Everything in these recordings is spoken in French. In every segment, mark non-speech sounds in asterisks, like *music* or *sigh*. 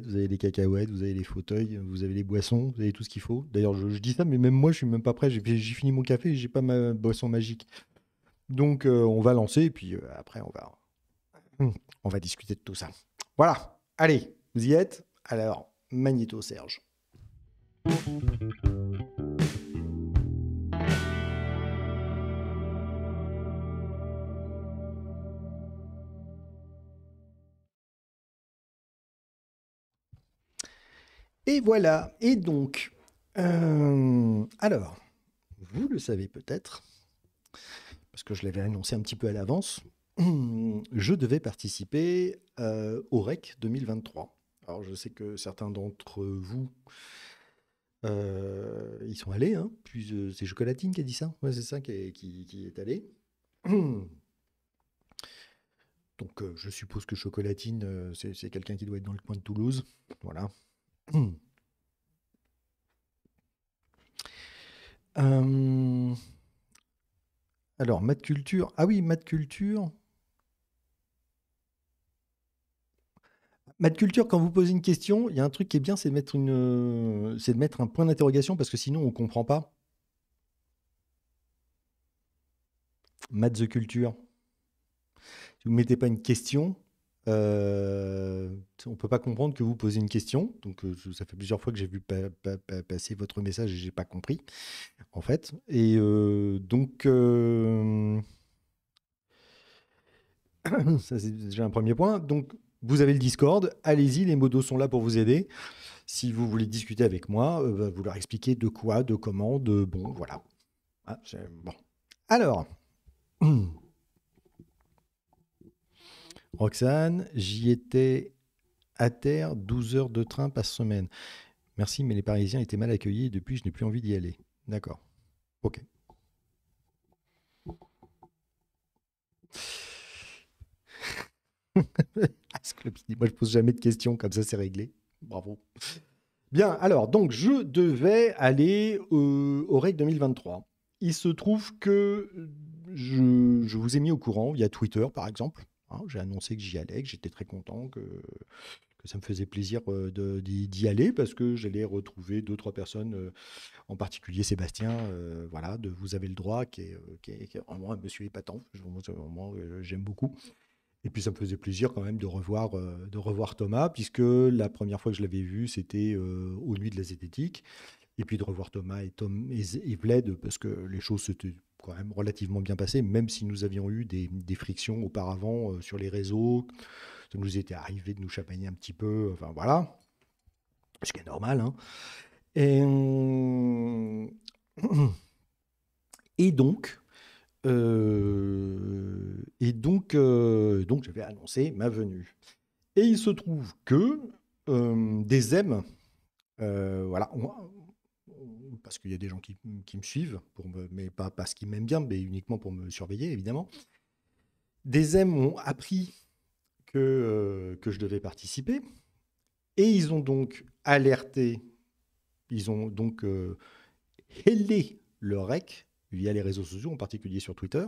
vous avez les cacahuètes, vous avez les fauteuils, vous avez les boissons, vous avez tout ce qu'il faut. D'ailleurs, je, dis ça, mais même moi, je suis même pas prêt. J'ai fini mon café j'ai pas ma boisson magique. Donc, euh, on va lancer et puis euh, après, on va, on va discuter de tout ça. Voilà. Allez, vous y êtes Alors, Magnéto Serge. Et voilà. Et donc, euh, alors, vous le savez peut-être, parce que je l'avais annoncé un petit peu à l'avance, *clears throat* je devais participer euh, au REC 2023. Alors, je sais que certains d'entre vous euh, y sont allés. Hein, puis euh, c'est Chocolatine qui a dit ça. Ouais, c'est ça qui est, qui- est allé. *clears throat* Donc, euh, je suppose que Chocolatine, euh, c'est quelqu'un qui doit être dans le coin de Toulouse. Voilà. Euh, alors, maths culture. Ah oui, maths culture. Maths culture, quand vous posez une question, il y a un truc qui est bien, c'est de mettre euh, un point d'interrogation parce que sinon on comprend pas. Maths the culture. Si vous mettez pas une question, euh, on peut pas comprendre que vous posez une question. Donc, euh, ça fait plusieurs fois que j'ai vu pa- pa- pa- passer votre message et j'ai pas compris, en fait. Et euh, donc, *clears throat* ça c'est déjà un premier point. Donc, vous avez le Discord. Allez-y, les modos sont là pour vous aider. Si vous voulez discuter avec moi, bah, vous leur expliquez de quoi, de comment, de bon, voilà. Ah, bon. Alors. *clears throat* Roxane, j'y étais à terre 12 heures de train par semaine. Merci, mais les Parisiens étaient mal accueillis et depuis, je n'ai plus envie d'y aller. D'accord. Ok. *laughs* Moi je pose jamais de questions, comme ça c'est réglé. Bravo. Bien, alors, donc je devais aller euh, au REC 2023. Il se trouve que je vous ai mis au courant via Twitter, par exemple. Hein, J'ai annoncé que j'y allais, que j'étais très content, que, ça me faisait plaisir euh, d'y aller parce que j'allais retrouver deux, trois personnes, euh, en particulier Sébastien, euh, voilà, de Vous avez le droit, qui est, qui est- vraiment un monsieur épatant. Vraiment, J'aime beaucoup. Et puis ça me faisait plaisir quand même de revoir, de revoir Thomas, puisque la première fois que je l'avais vu, c'était euh, aux Nuits de la Zététique. Et puis de revoir Thomas et, Tom, et, et parce que les choses s'étaient quand même relativement bien passées, même si nous avions eu des, frictions auparavant euh, sur les réseaux. Ça nous était arrivé de nous chapagner un petit peu, enfin voilà. Ce qui est normal. hein. Et, euh, et donc, euh, et donc, euh, donc j'avais annoncé ma venue. Et il se trouve que des M, voilà, parce qu'il y a des gens qui, me suivent, mais pas parce qu'ils m'aiment bien, mais uniquement pour me surveiller, évidemment. Des M ont appris que, euh, je devais participer, et ils ont donc alerté, ils ont donc euh, hélé le REC via les réseaux sociaux, en particulier sur Twitter,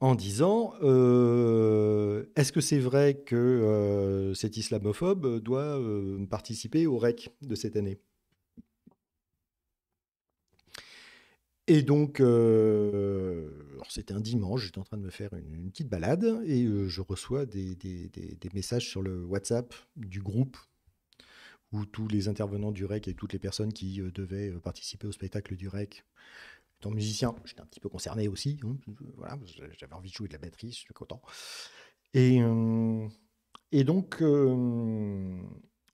en disant euh, Est-ce que c'est vrai que euh, cet islamophobe doit participer au REC de cette année? Et donc, euh, c'était un dimanche, j'étais en train de me faire une, petite balade et euh, je reçois des, messages sur le WhatsApp du groupe où tous les intervenants du REC et toutes les personnes qui euh, devaient participer au spectacle du REC étant musicien, j'étais un petit peu concerné aussi. hein, voilà, j'avais envie de jouer de la batterie, je suis content. Et, et donc,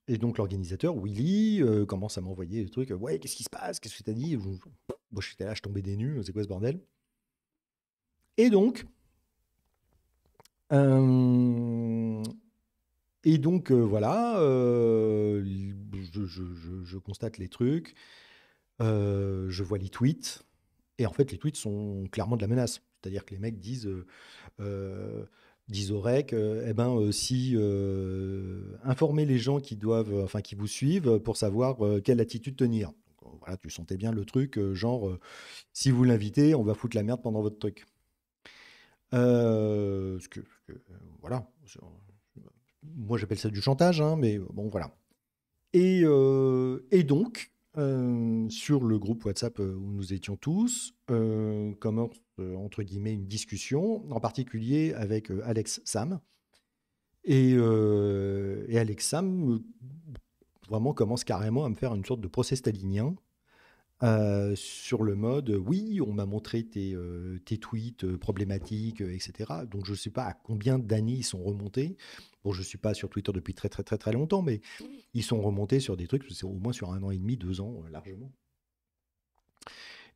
et donc l'organisateur, Willy, commence à m'envoyer des trucs. Ouais, qu'est-ce qui se passe? Qu'est-ce que tu as dit Moi, j'étais là, je tombais des nues. C'est quoi ce bordel? Et donc, euh, et donc euh, voilà, euh, je, constate les trucs, je vois les tweets, et en fait, les tweets sont clairement de la menace. C'est-à-dire que les mecs disent, disent au REC, euh, eh ben, si les gens qui doivent, enfin qui vous suivent, pour savoir quelle attitude tenir. Voilà, tu sentais bien le truc, euh, genre, euh, si vous l'invitez, on va foutre la merde pendant votre truc. Euh, voilà, moi j'appelle ça du chantage, hein, mais bon voilà. Et, donc, sur le groupe WhatsApp où nous étions tous, commence entre guillemets une discussion, en particulier avec Alex Sam. Et Alex Sam vraiment commence carrément à me faire une sorte de procès stalinien euh, sur le mode oui, on m'a montré tes, euh, tweets euh, problématiques, etc. Donc je ne sais pas à combien d'années ils sont remontés. Bon, je ne suis pas sur Twitter depuis très très très très longtemps, mais ils sont remontés sur des trucs, c'est au moins sur un an et demi, deux ans largement.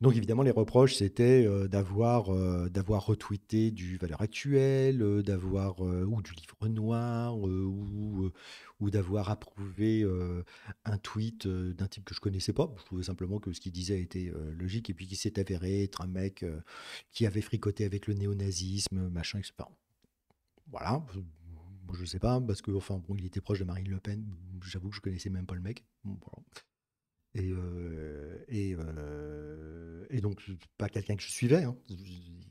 Donc évidemment, les reproches, c'était d'avoir d'avoir retweeté du Valeur Actuelle, d'avoir ou du Livre Noir, ou, ou d'avoir approuvé un tweet d'un type que je connaissais pas. Je trouvais simplement que ce qu'il disait était logique et puis qui s'est avéré être un mec qui avait fricoté avec le néonazisme, machin, etc. Voilà. Je sais pas, parce que enfin bon, il était proche de Marine Le Pen. J'avoue que je connaissais même pas le mec. Et, et, et, donc, pas quelqu'un que je suivais. Hein.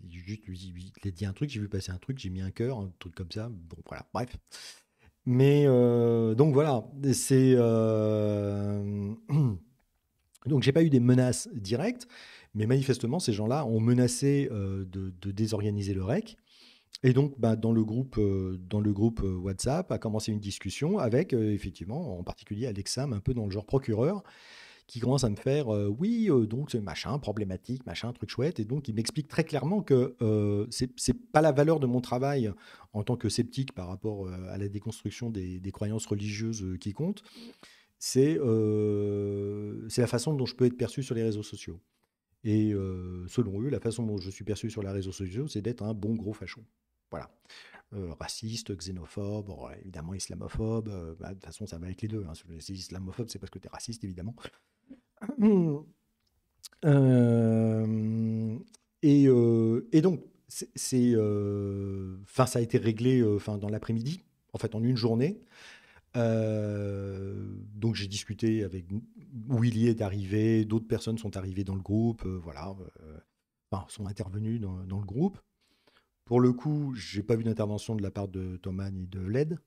Juste, il, il a dit un truc, j'ai vu passer un truc, j'ai mis un cœur, un truc comme ça. Bon, voilà, bref. Mais donc voilà, c'est. *clears throat* donc j'ai pas eu des menaces directes, mais manifestement, ces gens-là ont menacé de, désorganiser le REC. Et donc, bah, dans le groupe, dans le groupe WhatsApp, a commencé une discussion avec, effectivement, en particulier Alexam, un peu dans le genre procureur, qui commence à me faire euh, oui, euh, donc c'est machin, problématique, machin, truc chouette. Et donc, il m'explique très clairement que euh, c'est pas la valeur de mon travail en tant que sceptique par rapport à la déconstruction des, croyances religieuses qui compte. C'est la façon dont je peux être perçu sur les réseaux sociaux. Et selon eux, la façon dont je suis perçu sur les réseaux sociaux, c'est d'être un bon gros facho. Voilà. raciste, xénophobe, évidemment islamophobe. Bah, de toute façon, ça va avec les deux. Hein. Si islamophobe, c'est parce que tu es raciste, évidemment. *clears throat* Euh, et, euh, et, donc, c'est, euh, enfin, ça a été réglé dans l'après-midi, en fait, en une journée. donc, j'ai discuté avec Willy est arrivé, d'autres personnes sont arrivées dans le groupe, voilà, enfin, sont intervenues dans, dans, le groupe. Pour le coup, j'ai pas vu d'intervention de la part de Thomas ni de LED.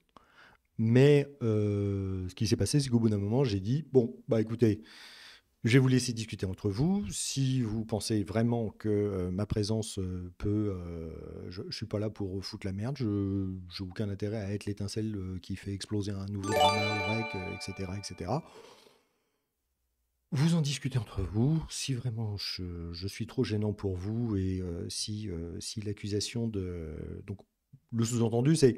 Mais ce qui s'est passé, c'est qu'au bout d'un moment, j'ai dit bon, bah écoutez, je vais vous laisser discuter entre vous. Si vous pensez vraiment que euh, ma présence euh, peut... Euh, je ne suis pas là pour foutre la merde. Je n'ai aucun intérêt à être l'étincelle qui fait exploser un nouveau drama etc., etc. Vous en discutez entre vous. Si vraiment je, suis trop gênant pour vous et si, si l'accusation de... Donc, le sous-entendu, c'est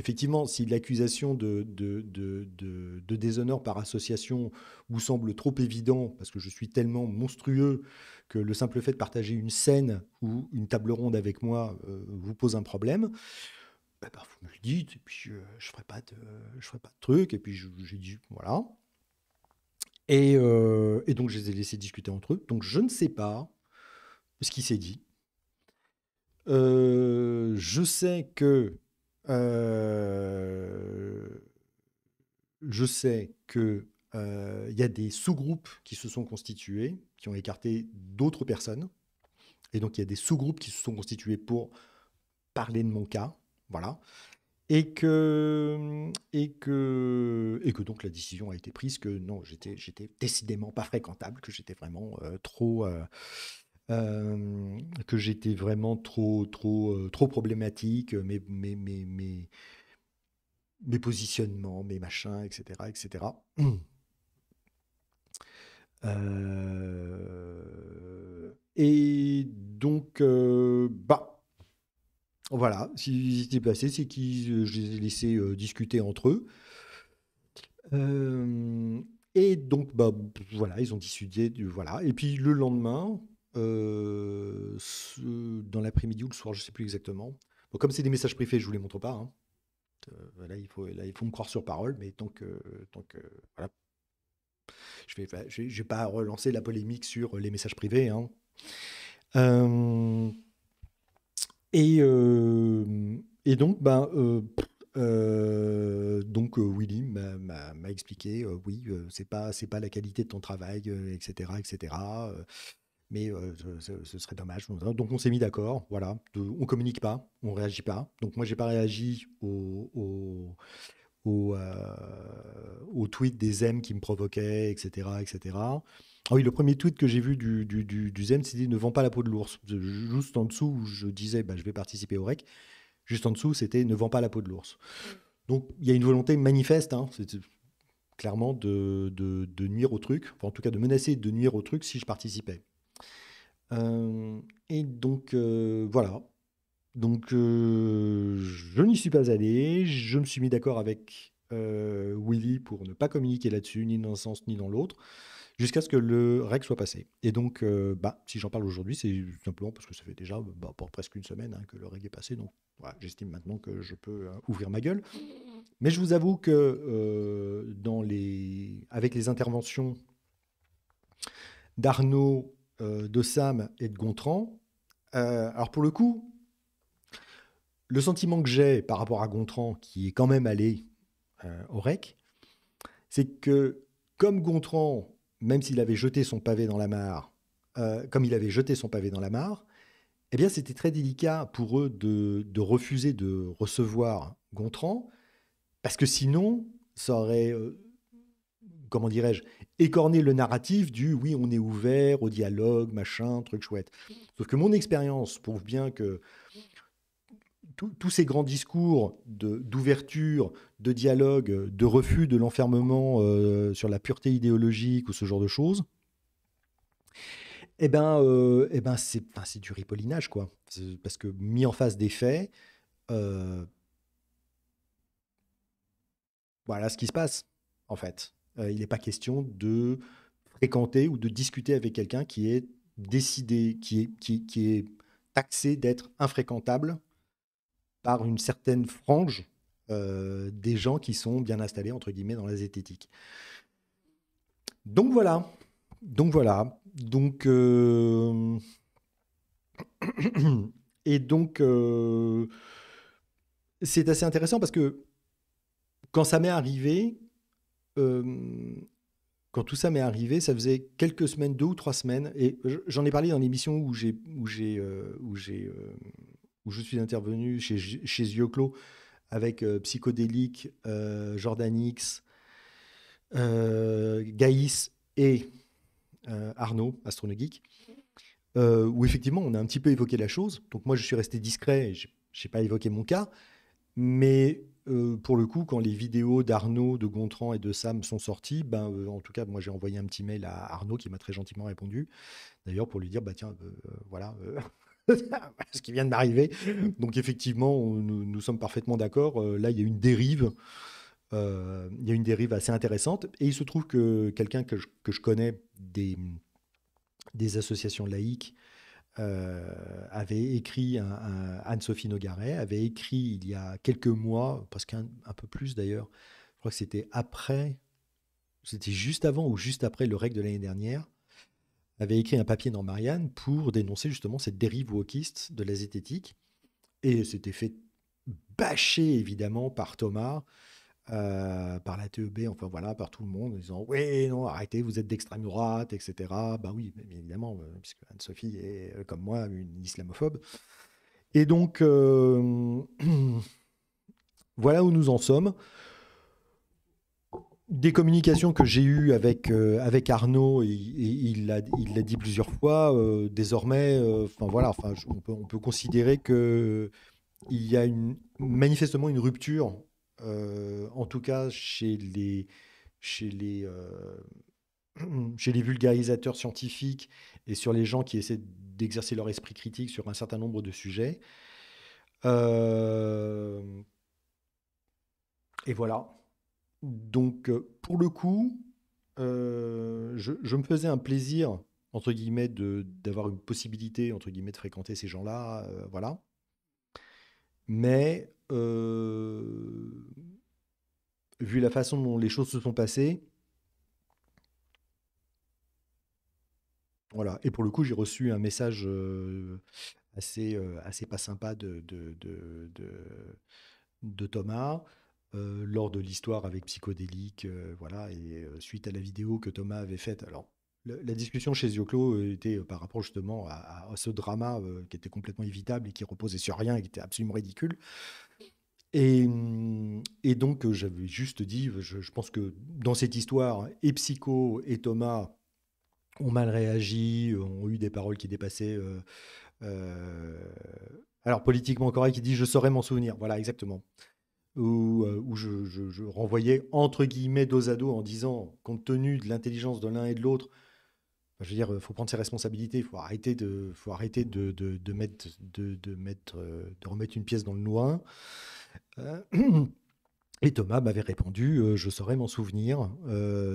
Effectivement, si l'accusation de, de, déshonneur par association vous semble trop évident, parce que je suis tellement monstrueux que le simple fait de partager une scène ou une table ronde avec moi euh, vous pose un problème, eh ben, vous me le dites, et puis euh, je ne de, je ferai pas de truc, et puis j'ai dit, voilà. Et, euh, et, donc je les ai laissés discuter entre eux. Donc je ne sais pas ce qui s'est dit. je sais que euh, je sais qu'il euh, y a des sous-groupes qui se sont constitués, qui ont écarté d'autres personnes. Et donc, il y a des sous-groupes qui se sont constitués pour parler de mon cas. Voilà. Et que, et, que, et que donc la décision a été prise que non, j'étais, décidément pas fréquentable, que j'étais vraiment euh, trop, euh, que j'étais vraiment trop, trop, euh, trop problématique, mes, mes, mes, mes, mes positionnements, mes machins, etc. etc. *clears throat* Euh, et donc, bah, voilà, ce qui s'est passé, c'est que je les ai laissés discuter entre eux. et donc, bah, voilà, ils ont discuté, voilà. Et puis le lendemain, euh, dans l'après-midi ou le soir, je ne sais plus exactement. Comme c'est des messages privés, je ne vous les montre pas. Hein. Euh, là, il faut, il faut me croire sur parole, mais tant que, voilà, je ne vais, pas relancer la polémique sur les messages privés. Hein. Euh, et, donc, ben, donc Willy m'a expliqué, oui, c'est pas c'est pas la qualité de ton travail, etc., etc mais ce, serait dommage. Donc on s'est mis d'accord, voilà. on communique pas, on réagit pas. Donc moi j'ai pas réagi au, au, au tweet des M qui me provoquaient, etc., etc. Ah oui, le premier tweet que j'ai vu du, du, du, Zem, c'était ne vend pas la peau de l'ours. Juste en dessous, où je disais bah, je vais participer au REC. Juste en dessous, c'était ne vend pas la peau de l'ours. Donc il y a une volonté manifeste, hein, clairement de, de, nuire au truc, enfin, en tout cas de menacer de nuire au truc si je participais. Euh, et donc euh, voilà. Donc euh, je n'y suis pas allé, je me suis mis d'accord avec Willy pour ne pas communiquer là-dessus, ni dans un sens ni dans l'autre jusqu'à ce que le REC soit passé. Et donc, euh, bah, si j'en parle aujourd'hui, c'est simplement parce que ça fait déjà bah, pour presque une semaine hein, que le REC est passé. Donc, j'estime maintenant que je peux hein, ouvrir ma gueule. Mais je vous avoue que euh, dans les... avec les interventions d'Arnaud, euh, de Sam et de Gontran, alors pour le coup, le sentiment que j'ai par rapport à Gontran, qui est quand même allé au REC, c'est que comme Gontran même s'il avait jeté son pavé dans la mare, euh, comme il avait jeté son pavé dans la mare, eh bien, c'était très délicat pour eux de, refuser de recevoir Gontran, parce que sinon, ça aurait, euh, comment dirais-je, écorné le narratif du oui, on est ouvert au dialogue, machin, truc chouette. Sauf que mon expérience prouve bien que tous ces grands discours d'ouverture, de, dialogue, de refus de l'enfermement euh, sur la pureté idéologique ou ce genre de choses, eh ben, euh, eh ben c'est du ripollinage, quoi. Parce que mis en face des faits, euh, voilà ce qui se passe, en fait. il n'est pas question de fréquenter ou de discuter avec quelqu'un qui est décidé, qui est, qui est taxé d'être infréquentable par une certaine frange euh, des gens qui sont bien installés, entre guillemets, dans la zététique. Donc voilà. Donc voilà. Donc. Euh, *clears throat* et donc. Euh, c'est assez intéressant parce que quand ça m'est arrivé, quand tout ça m'est arrivé, ça faisait quelques semaines, deux ou trois semaines, et j'en ai parlé dans l'émission où j'ai où j'ai où j'ai où je suis intervenu chez, chez Zioclo avec euh, Psychodélique, euh, Jordan X, euh, Gaïs et Arnaud, Astronogeek, où effectivement on a un petit peu évoqué la chose. Donc moi je suis resté discret, je n'ai pas évoqué mon cas, mais pour le coup, quand les vidéos d'Arnaud, de Gontran et de Sam sont sorties, ben, en tout cas, moi j'ai envoyé un petit mail à Arnaud qui m'a très gentiment répondu. D'ailleurs, pour lui dire, bah tiens, voilà, *laughs* ce qui vient de m'arriver. Donc effectivement, nous, sommes parfaitement d'accord. Euh, là, il y a une dérive. Euh, il y a une dérive assez intéressante. Et il se trouve que quelqu'un que je, connais des, associations laïques euh, avait écrit, Anne-Sophie Nogaret avait écrit il y a quelques mois, parce qu'un un peu plus d'ailleurs, je crois que c'était après, c'était juste avant ou juste après le règle de l'année dernière, avait écrit un papier dans Marianne pour dénoncer justement cette dérive wokiste de la zététique. Et c'était fait bâcher évidemment par Thomas, euh, par la TEB, enfin voilà, par tout le monde, en disant Oui, non, arrêtez, vous êtes d'extrême droite, etc. Bah oui, bien évidemment, euh, puisque Anne-Sophie est, euh, comme moi, une islamophobe. Et donc, *clears throat* voilà où nous en sommes des communications que j'ai eues avec, euh, avec Arnaud, et, il l'a dit plusieurs fois, euh, désormais, euh, voilà, on, peut, on peut considérer qu'il y a manifestement une rupture, en tout cas chez les, chez, les, *clears throat* chez les vulgarisateurs scientifiques et sur les gens qui essaient d'exercer leur esprit critique sur un certain nombre de sujets. et voilà. Donc, euh, pour le coup, euh, je, me faisais un plaisir, entre guillemets, d'avoir une possibilité, entre guillemets, de fréquenter ces gens-là, euh, voilà. Mais, vu la façon dont les choses se sont passées, voilà. Et pour le coup, j'ai reçu un message assez, assez pas sympa de, de, de Thomas. Euh, lors de l'histoire avec Psychodélique, euh, voilà, et euh, suite à la vidéo que Thomas avait faite. Alors, la discussion chez Zioclo était par rapport justement à, ce drama qui était complètement évitable et qui reposait sur rien et qui était absolument ridicule. Et, et donc, j'avais juste dit, je, pense que dans cette histoire, et Psycho et Thomas ont mal réagi, ont eu des paroles qui dépassaient. alors, politiquement correct, il dit Je saurais m'en souvenir. Voilà, exactement où, euh, je, renvoyais entre guillemets dos à dos en disant, compte tenu de l'intelligence de l'un et de l'autre, je veux dire, il faut prendre ses responsabilités, il faut arrêter de, faut arrêter de, de, mettre, de, mettre, euh, de remettre une pièce dans le noix. Euh, *clears throat* et Thomas m'avait répondu, je saurais m'en souvenir,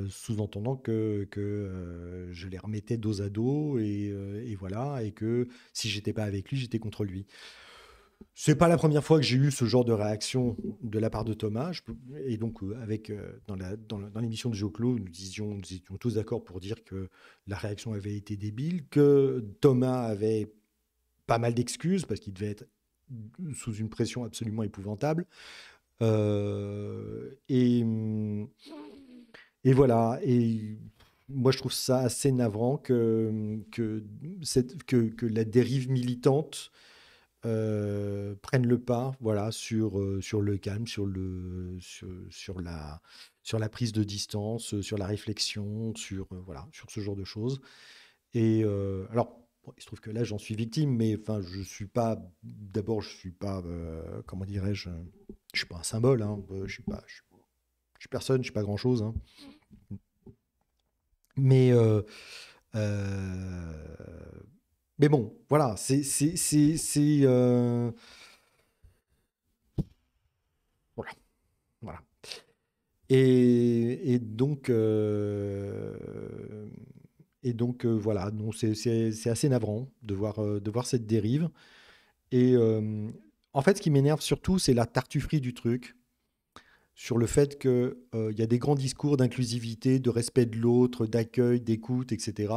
sous-entendant que, que je les remettais dos à dos et, et voilà, et que si j'étais pas avec lui, j'étais contre lui. C'est pas la première fois que j'ai eu ce genre de réaction de la part de Thomas. et donc, euh, avec, euh, dans, l'émission de Joclo, nous, nous étions tous d'accord pour dire que la réaction avait été débile, que Thomas avait pas mal d'excuses parce qu'il devait être sous une pression absolument épouvantable. Euh, et, et voilà. Et moi, je trouve ça assez navrant que, que la dérive militante euh, prennent le pas voilà, sur, euh, sur le calme, sur, le, sur, la, sur la prise de distance, sur la réflexion, sur, euh, voilà, sur ce genre de choses. Et alors, il se trouve que là, j'en suis victime, mais enfin, je suis pas. D'abord, je suis pas. comment dirais-je Je suis pas un symbole. Hein, je suis pas. Je suis, personne. Je suis pas grand chose. Hein. Mais mais bon, voilà, c'est. euh, Voilà. Et, donc. Euh, et donc, euh, voilà, c'est assez navrant de voir, de voir cette dérive. Et en fait, ce qui m'énerve surtout, c'est la tartufferie du truc sur le fait qu'il y a des grands discours d'inclusivité, de respect de l'autre, d'accueil, d'écoute, etc.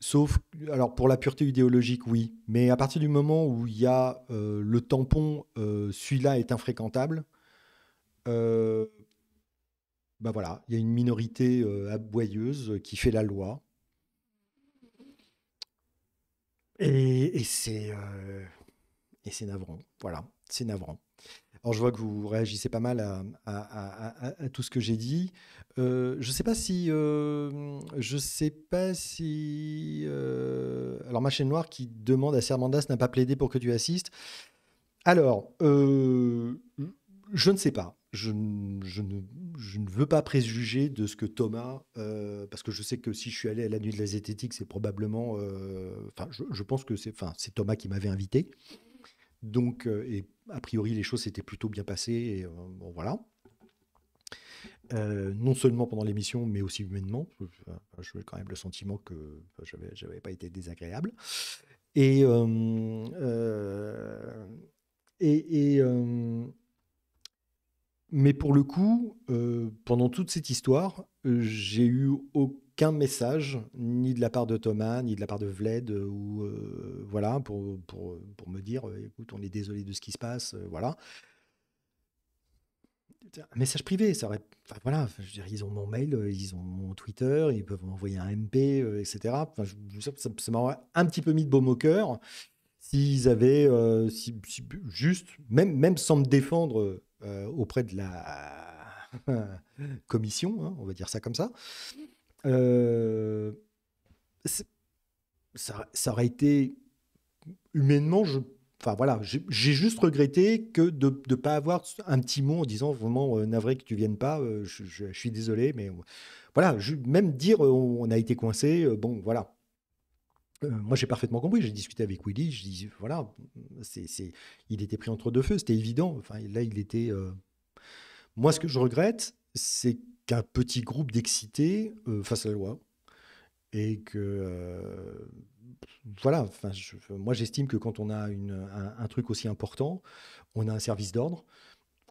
Sauf, alors pour la pureté idéologique, oui. Mais à partir du moment où il y a euh, le tampon, euh, celui-là est infréquentable, bah voilà, il y a une minorité aboyeuse qui fait la loi. Et, et c'est navrant. Voilà, c'est navrant. Alors, je vois que vous réagissez pas mal à, tout ce que j'ai dit. Euh, je sais pas si, euh, je sais pas si. Euh, alors, ma chaîne noire qui demande à Sermandas n'a pas plaidé pour que tu assistes. Alors, je ne sais pas. Je, ne, ne, veux pas préjuger de ce que Thomas, parce que je sais que si je suis allé à la nuit de la zététique, c'est probablement, enfin, je, pense que c'est Thomas qui m'avait invité. Donc, et a priori, les choses s'étaient plutôt bien passées. Et, euh, voilà. Euh, non seulement pendant l'émission, mais aussi humainement. J'ai quand même le sentiment que je n'avais pas été désagréable. Euh, mais pour le coup, pendant toute cette histoire, j'ai eu aucun message, ni de la part de Thomas, ni de la part de Vled, ou voilà, pour, pour, pour, me dire, écoute, on est désolé de ce qui se passe, voilà. Un message privé, ça aurait, enfin, voilà, je veux dire, ils ont mon mail, ils ont mon Twitter, ils peuvent m'envoyer un MP, etc. Enfin, ça, ça m'aurait un petit peu mis de baume au cœur s'ils avaient, si, juste, même, même sans me défendre auprès de la *laughs* commission, hein, on va dire ça comme ça, euh, ça, ça, aurait été humainement, voilà, j'ai juste regretté que de ne pas avoir un petit mot en disant vraiment euh, navré que tu viennes pas, euh, je, suis désolé, mais voilà, je, même dire on a été coincé, bon voilà. moi, j'ai parfaitement compris. J'ai discuté avec Willy. Je dis, voilà, c'est, il était pris entre deux feux. C'était évident. Enfin, là, il était. Moi, ce que je regrette, c'est qu'un petit groupe d'excités euh, fasse la loi et que euh, voilà. Moi, j'estime que quand on a un, truc aussi important, on a un service d'ordre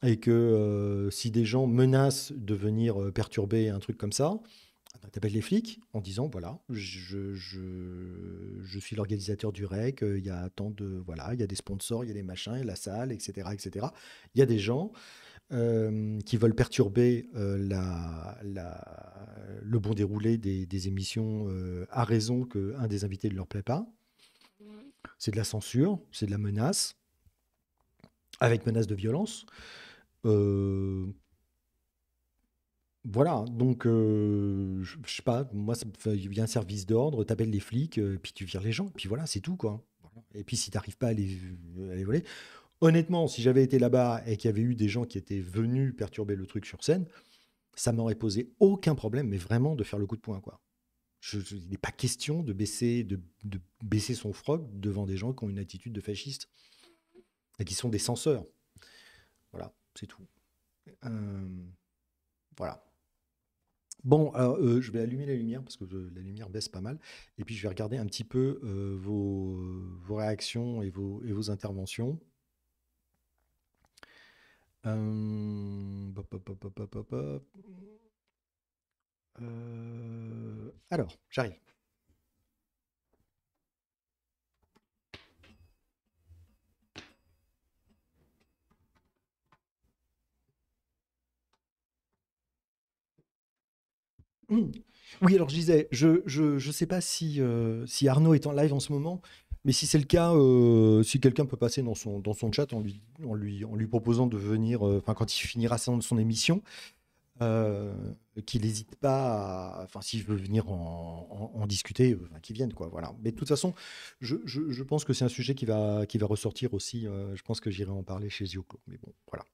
et que euh, si des gens menacent de venir perturber un truc comme ça, ben, tu appelles les flics en disant voilà, je suis l'organisateur du REC, il y a tant de voilà, il y a des sponsors, il y a des machins, il y a la salle, etc., etc. Il y a des gens. Euh, qui veulent perturber euh, le bon déroulé des, émissions euh, à raison qu'un des invités ne leur plaît pas. C'est de la censure, c'est de la menace. avec menace de violence. Voilà, donc je, je sais pas, moi il y a un service d'ordre, t'appelles les flics, puis tu vires les gens, puis voilà, c'est tout quoi. Et puis si t'arrives pas à les voler, honnêtement, si j'avais été là-bas et qu'il y avait eu des gens qui étaient venus perturber le truc sur scène, ça m'aurait posé aucun problème, mais vraiment de faire le coup de poing quoi. Il n'est pas question de baisser, son froc devant des gens qui ont une attitude de fasciste et qui sont des censeurs. Voilà, c'est tout. Euh, voilà. Bon, euh, je vais allumer la lumière parce que euh, la lumière baisse pas mal. Et puis, je vais regarder un petit peu vos, vos réactions et vos interventions. Alors, j'arrive. Mmh. Oui, alors je disais, je je je sais pas si, euh, si Arnaud est en live en ce moment, mais si c'est le cas, euh, si quelqu'un peut passer dans son dans son chat en lui en lui proposant de venir, euh, enfin, quand il finira son émission, qu'il n'hésite pas enfin, s'il veut venir en en discuter, qu'il vienne, quoi, voilà. Mais de toute façon, je je je pense que c'est un sujet qui va qui va ressortir aussi, je pense que j'irai en parler chez Zioclo, mais bon, voilà.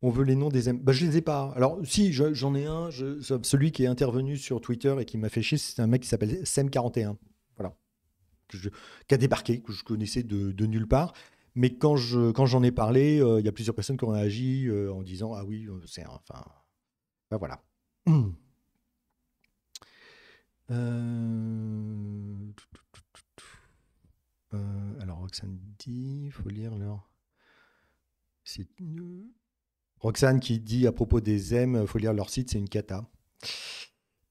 On veut les noms des. Bah, je les ai pas. Alors, si, j'en ai un. celui qui est intervenu sur Twitter et qui m'a fait chier, c'est un mec qui s'appelle Sem41. Voilà. qui a débarqué, que je connaissais de, nulle part. Mais quand je quand j'en ai parlé, euh, il y a plusieurs personnes qui ont réagi euh, en disant Ah oui, euh, c'est un. Enfin. Ben voilà. *clears throat* alors, Roxane dit, il faut lire leur. C'est Roxane qui dit à propos des M, il faut lire leur site, c'est une cata.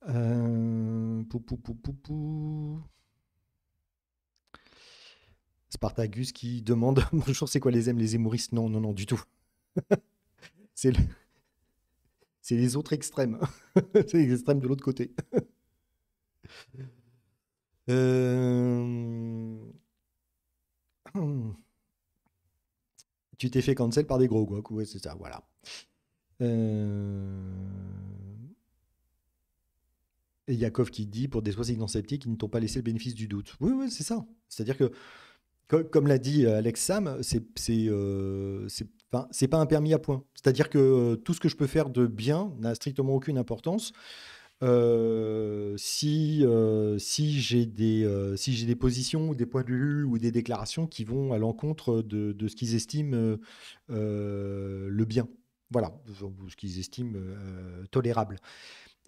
Euh... Spartacus qui demande *laughs* Bonjour, c'est quoi les M, les hémoristes Non, non, non, du tout. *laughs* c'est. C'est les autres extrêmes. *laughs* c'est les extrêmes de l'autre côté. euh... *clears throat* Tu t'es fait cancel par des gros, quoi. Ouais, c'est ça, voilà. Euh... Et Yakov qui dit, pour des non sceptiques, ils ne t'ont pas laissé le bénéfice du doute. Oui, oui, c'est ça. C'est-à-dire que, comme l'a dit euh, Alex Sam, c'est euh, c'est pas un permis à point. C'est-à-dire que tout ce que je peux faire de bien n'a strictement aucune importance. Euh, si, euh, si j'ai des, euh, si j'ai des positions ou des points de vue ou des déclarations qui vont à l'encontre de, ce qu'ils estiment le bien. Voilà, ce qu'ils estiment tolérable.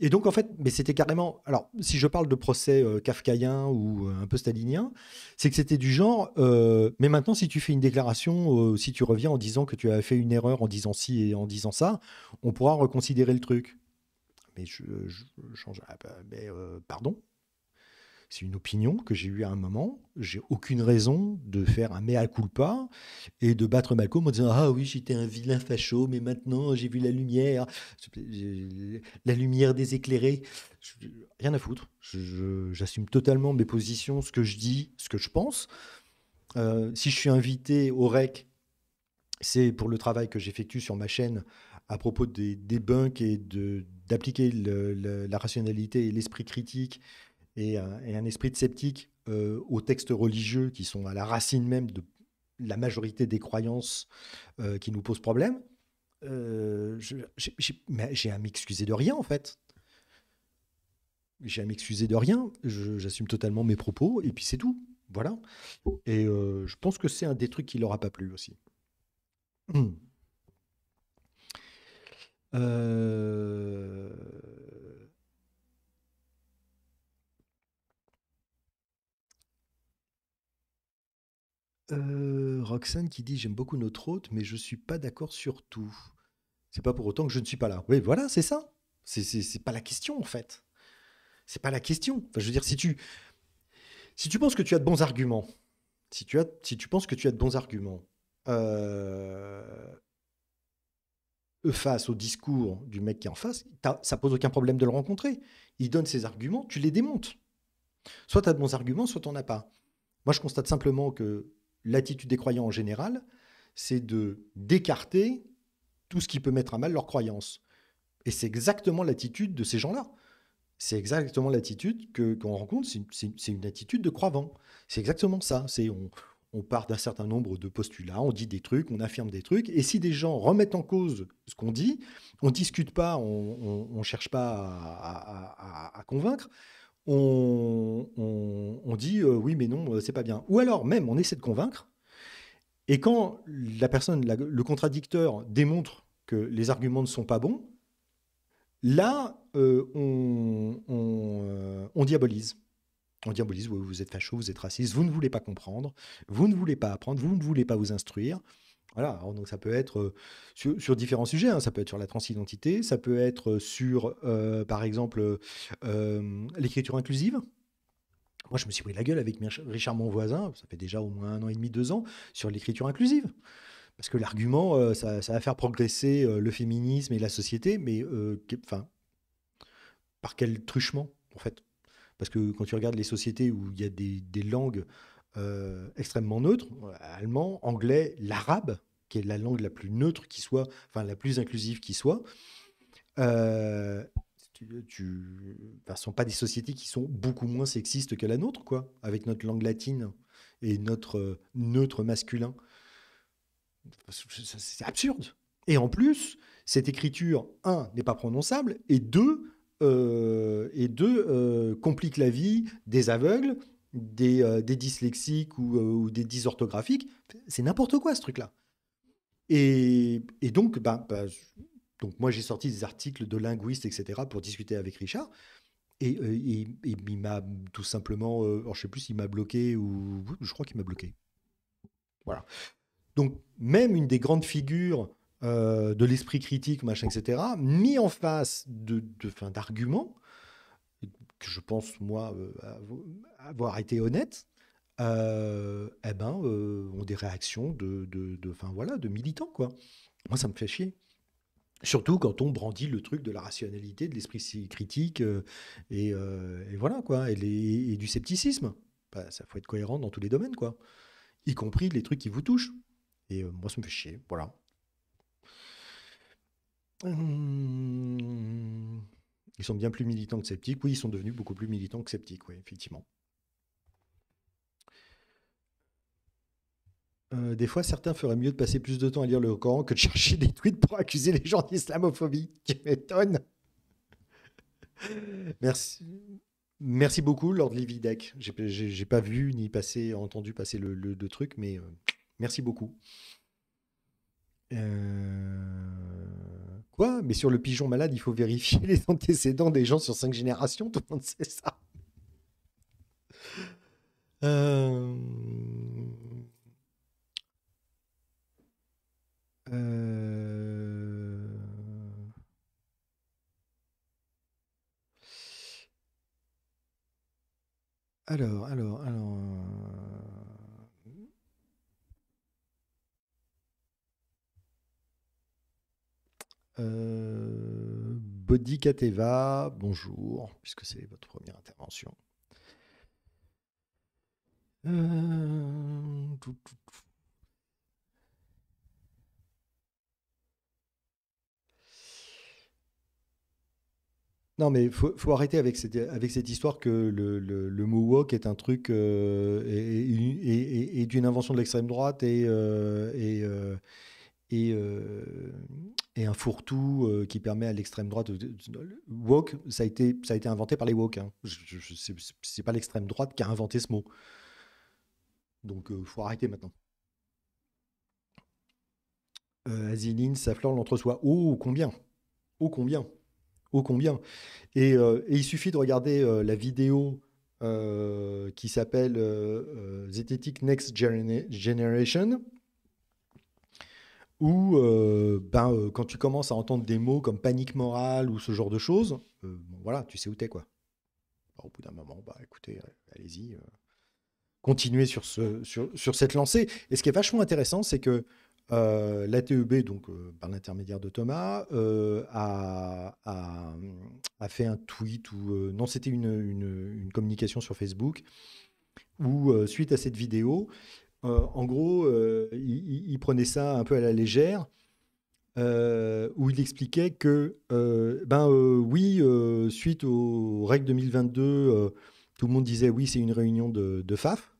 Et donc, en fait, mais c'était carrément. Alors, si je parle de procès kafkaïen ou un peu stalinien, c'est que c'était du genre. mais maintenant, si tu fais une déclaration, si tu reviens en disant que tu as fait une erreur en disant ci et en disant ça, on pourra reconsidérer le truc mais je, change. Ah bah, mais euh, pardon c'est une opinion que j'ai eue à un moment. J'ai aucune raison de faire un mea culpa et de battre Malcolm en disant Ah oui, j'étais un vilain facho, mais maintenant j'ai vu la lumière, la lumière des éclairés. Rien à foutre. J'assume totalement mes positions, ce que je dis, ce que je pense. Euh, si je suis invité au REC, c'est pour le travail que j'effectue sur ma chaîne à propos des debunks et d'appliquer la rationalité et l'esprit critique et un, esprit de sceptique euh, aux textes religieux qui sont à la racine même de la majorité des croyances euh, qui nous posent problème, euh, j'ai à m'excuser de rien en fait. J'ai à m'excuser de rien, j'assume totalement mes propos et puis c'est tout. Voilà. Et je pense que c'est un des trucs qui leur a pas plu aussi. *clears throat* Euh, euh, Roxane qui dit j'aime beaucoup notre hôte, mais je suis pas d'accord sur tout. C'est pas pour autant que je ne suis pas là. Oui, voilà, c'est ça. C'est pas la question en fait. C'est pas la question. Enfin, je veux dire, si tu si tu penses que tu as de bons arguments, si tu si tu penses que tu as de bons arguments, euh, face au discours du mec qui est en face, ça pose aucun problème de le rencontrer. Il donne ses arguments, tu les démontes. Soit tu as de bons arguments, soit tu n'en as pas. Moi, je constate simplement que l'attitude des croyants en général, c'est de d'écarter tout ce qui peut mettre à mal leurs croyances. Et c'est exactement l'attitude de ces gens-là. C'est exactement l'attitude que qu'on rencontre. C'est une attitude de croyant. C'est exactement ça. C'est on part d'un certain nombre de postulats, on dit des trucs, on affirme des trucs, et si des gens remettent en cause ce qu'on dit, on discute pas, on ne cherche pas à, convaincre, on, dit euh, oui mais non, euh, c'est pas bien. Ou alors même on essaie de convaincre, et quand la personne, le contradicteur démontre que les arguments ne sont pas bons, là euh, on diabolise. On diabolise, vous, vous êtes facho, vous êtes raciste, vous ne voulez pas comprendre, vous ne voulez pas apprendre, vous ne voulez pas vous instruire. Voilà, donc ça peut être euh, sur, différents sujets, hein. ça peut être sur la transidentité, ça peut être sur, euh, par exemple, euh, l'écriture inclusive. Moi, je me suis pris la gueule avec Richard, mon voisin, ça fait déjà au moins un an et demi, deux ans, sur l'écriture inclusive. Parce que l'argument, ça, ça, va faire progresser le féminisme et la société, mais par quel truchement, en fait? Parce que quand tu regardes les sociétés où il y a des, langues euh, extrêmement neutres, allemand, anglais, l'arabe, qui est la langue la plus neutre qui soit, enfin la plus inclusive qui soit, euh, tu, ne sont pas des sociétés qui sont beaucoup moins sexistes que la nôtre, quoi, avec notre langue latine et notre euh, neutre masculin. C'est absurde. Et en plus, cette écriture, un, n'est pas prononçable, et deux, euh, et deux, euh, complique la vie des aveugles, des, euh, dyslexiques ou, des dysorthographiques. C'est n'importe quoi ce truc-là. Et, donc, ben, donc, moi j'ai sorti des articles de linguistes, etc., pour discuter avec Richard. Et, il m'a tout simplement, alors je sais plus s'il m'a bloqué ou je crois qu'il m'a bloqué. Voilà. Donc même une des grandes figures euh, de l'esprit critique, machin, etc., mis en face de, d'arguments que je pense, moi, euh, avoir été honnête, euh, eh ben, ont des réactions de, de, voilà, de militants, quoi. Moi, ça me fait chier. Surtout quand on brandit le truc de la rationalité, de l'esprit critique, et, voilà, quoi, et, du scepticisme. Bah, ça faut être cohérent dans tous les domaines, quoi. Y compris les trucs qui vous touchent. Et moi, ça me fait chier, voilà. Ils sont bien plus militants que sceptiques. Oui, ils sont devenus beaucoup plus militants que sceptiques, oui, effectivement. Euh, des fois, certains feraient mieux de passer plus de temps à lire le Coran que de chercher des tweets pour accuser les gens d'islamophobie. Tu m'étonnes. Merci. Merci beaucoup, Lord Lividec. J'ai pas vu ni passé, entendu passer le, le, truc, mais euh, merci beaucoup. Euh... Mais sur le pigeon malade, il faut vérifier *laughs* les antécédents des gens sur cinq générations. Tout le monde sait ça. Euh, euh, alors, alors, alors. Euh, bonjour, puisque c'est votre première intervention. Euh, non, mais il faut, arrêter avec cette, histoire que le, le, est un truc euh, et, d'une invention de l'extrême droite et, et, euh, et un fourre-tout euh, qui permet à l'extrême droite. Woke, ça a, été, ça a été inventé par les woke. Hein. C'est pas l'extrême droite qui a inventé ce mot. Donc, il euh, faut arrêter maintenant. Euh, Aziline, ça fleure l'entre-soi. Oh, combien? Oh, combien? Oh, combien? Et, et, il suffit de regarder la vidéo qui s'appelle Zététique Next Generation où euh, ben, euh, quand tu commences à entendre des mots comme panique morale ou ce genre de choses, euh, voilà, tu sais où t'es quoi. au bout d'un moment, bah écoutez, allez-y, continuez sur, ce, sur, sur, cette lancée. Et ce qui est vachement intéressant, c'est que la TEB, donc par l'intermédiaire de Thomas, a, a- fait un tweet ou non, c'était une, une- une communication sur Facebook où suite à cette vidéo, en gros, euh, il, prenait ça un peu à la légère, euh, où il expliquait que, euh, ben euh, oui, euh, suite aux règles 2022, euh, tout le monde disait oui, c'est une réunion de, de FAF.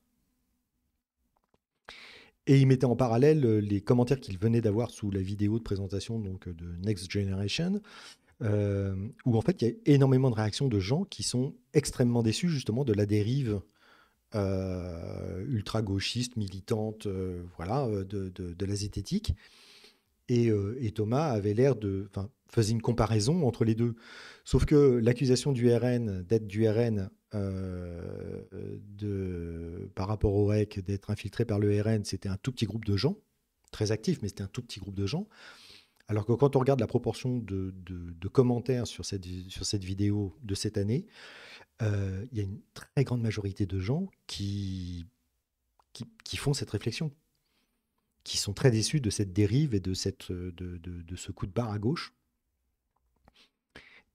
Et il mettait en parallèle euh, les commentaires qu'il venait d'avoir sous la vidéo de présentation donc, euh, de Next Generation, euh, où en fait il y a énormément de réactions de gens qui sont extrêmement déçus justement de la dérive euh, ultra-gauchiste, militante, euh, voilà, euh, de, de- la zététique. Et, et Thomas avait l'air de, enfin, faisait une comparaison entre les deux. Sauf que l'accusation du RN d'être du RN de, par rapport au REC, d'être infiltré par le RN, c'était un tout petit groupe de gens, très actif, mais c'était un tout petit groupe de gens. Alors que quand on regarde la proportion de, de- de commentaires sur cette, sur cette vidéo de cette année, euh, il y a une très grande majorité de gens qui, qui, font cette réflexion, qui sont très déçus de cette dérive et de, cette, de, de- de ce coup de barre à gauche.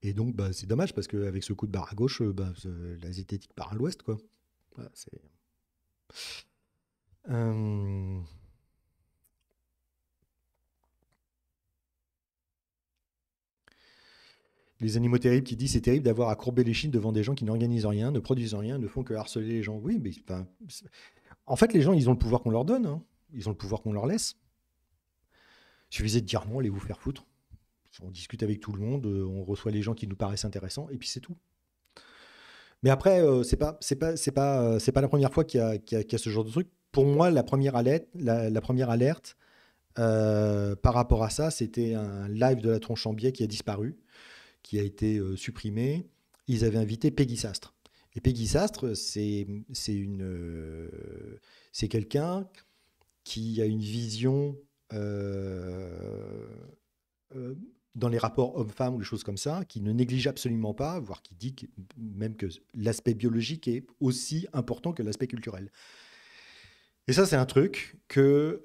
Et donc, bah, c'est dommage parce qu'avec ce coup de barre à gauche, euh, bah, la zététique part à l'ouest, quoi. Euh, Les animaux terribles qui disent c'est terrible d'avoir à courber les chines devant des gens qui n'organisent rien, ne produisent rien, ne font que harceler les gens. Oui, mais en fait, les gens, ils ont le pouvoir qu'on leur donne. hein. Ils ont le pouvoir qu'on leur laisse. Il suffisait de dire non, allez vous faire foutre. On discute avec tout le monde, euh, on reçoit les gens qui nous paraissent intéressants, et puis c'est tout. Mais après, euh, c'est pas, c'est pas, c'est pas, euh, c'est pas la première fois qu'il y, a- ce genre de truc. Pour moi, la première alerte, la, la première alerte euh, par rapport à ça, c'était un live de la tronche en biais qui a disparu, qui a été euh, supprimé. Ils avaient invité Peggy Sastre. Et Peggy Sastre, c'est, une, euh, quelqu'un qui a une vision euh, dans les rapports hommes-femmes ou des choses comme ça, qui ne néglige absolument pas, voire qui dit que- même que l'aspect biologique est aussi important que l'aspect culturel. Et ça, c'est un truc que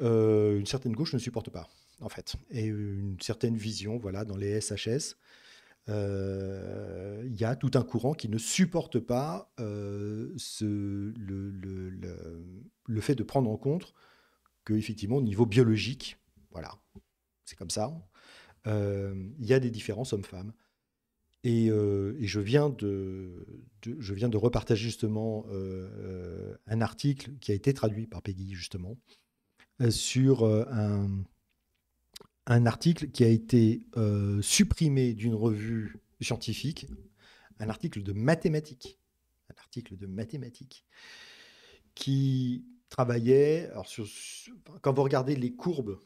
une certaine gauche ne supporte pas, en fait. Et une certaine vision, voilà, dans les SHS, il y a tout un courant qui ne supporte pas euh, le, fait de prendre en compte que, effectivement, au niveau biologique, voilà, c'est comme ça, euh, il y a des différences hommes-femmes. Et, euh, je, viens de, repartager justement euh, euh, un article qui a été traduit par Peggy, justement, euh, sur euh, un, un article qui a été euh, supprimé d'une revue scientifique, un article de mathématiques, un article de mathématiques, qui travaillait, alors quand vous regardez les courbes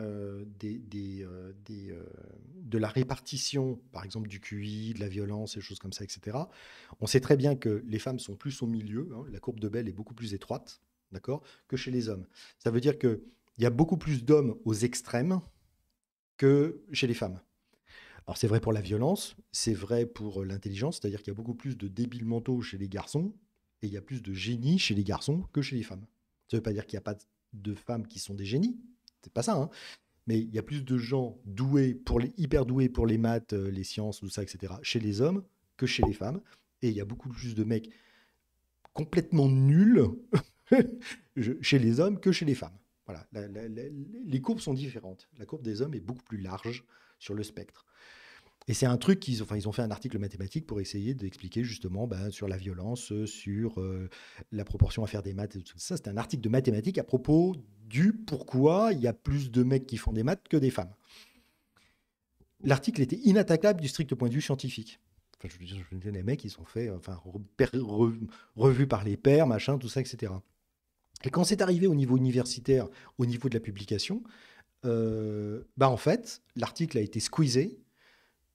euh, euh, de la répartition, par exemple du QI, de la violence, et choses comme ça, etc. On sait très bien que les femmes sont plus au milieu, hein, la courbe de Bell est beaucoup plus étroite, d'accord, que chez les hommes. Ça veut dire qu'il y a beaucoup plus d'hommes aux extrêmes que chez les femmes. Alors c'est vrai pour la violence, c'est vrai pour l'intelligence, c'est-à-dire qu'il y a beaucoup plus de débiles mentaux chez les garçons, et il y a plus de génies chez les garçons que chez les femmes. Ça ne veut pas dire qu'il n'y a pas de femmes qui sont des génies, c'est pas ça, hein. mais il y a plus de gens doués, pour les, hyper doués pour les maths, euh, les sciences, tout ça, etc., chez les hommes que chez les femmes, et il y a beaucoup plus de mecs complètement nuls *laughs* chez les hommes que chez les femmes. Voilà, les courbes sont différentes. La courbe des hommes est beaucoup plus large sur le spectre. Et c'est un truc qu'ils ont, enfin, ils ont fait un article mathématique pour essayer d'expliquer justement ben, sur la violence, sur euh, la proportion à faire des maths et tout ça. C'est un article de mathématiques à propos du pourquoi il y a plus de mecs qui font des maths que des femmes. L'article était inattaquable du strict point de vue scientifique. Enfin, je veux dire, les mecs, ils sont faits, enfin, re- revus par les pairs, machin, tout ça, etc. Et quand c'est arrivé au niveau universitaire, au niveau de la publication, euh, bah en fait, l'article a été squeezé,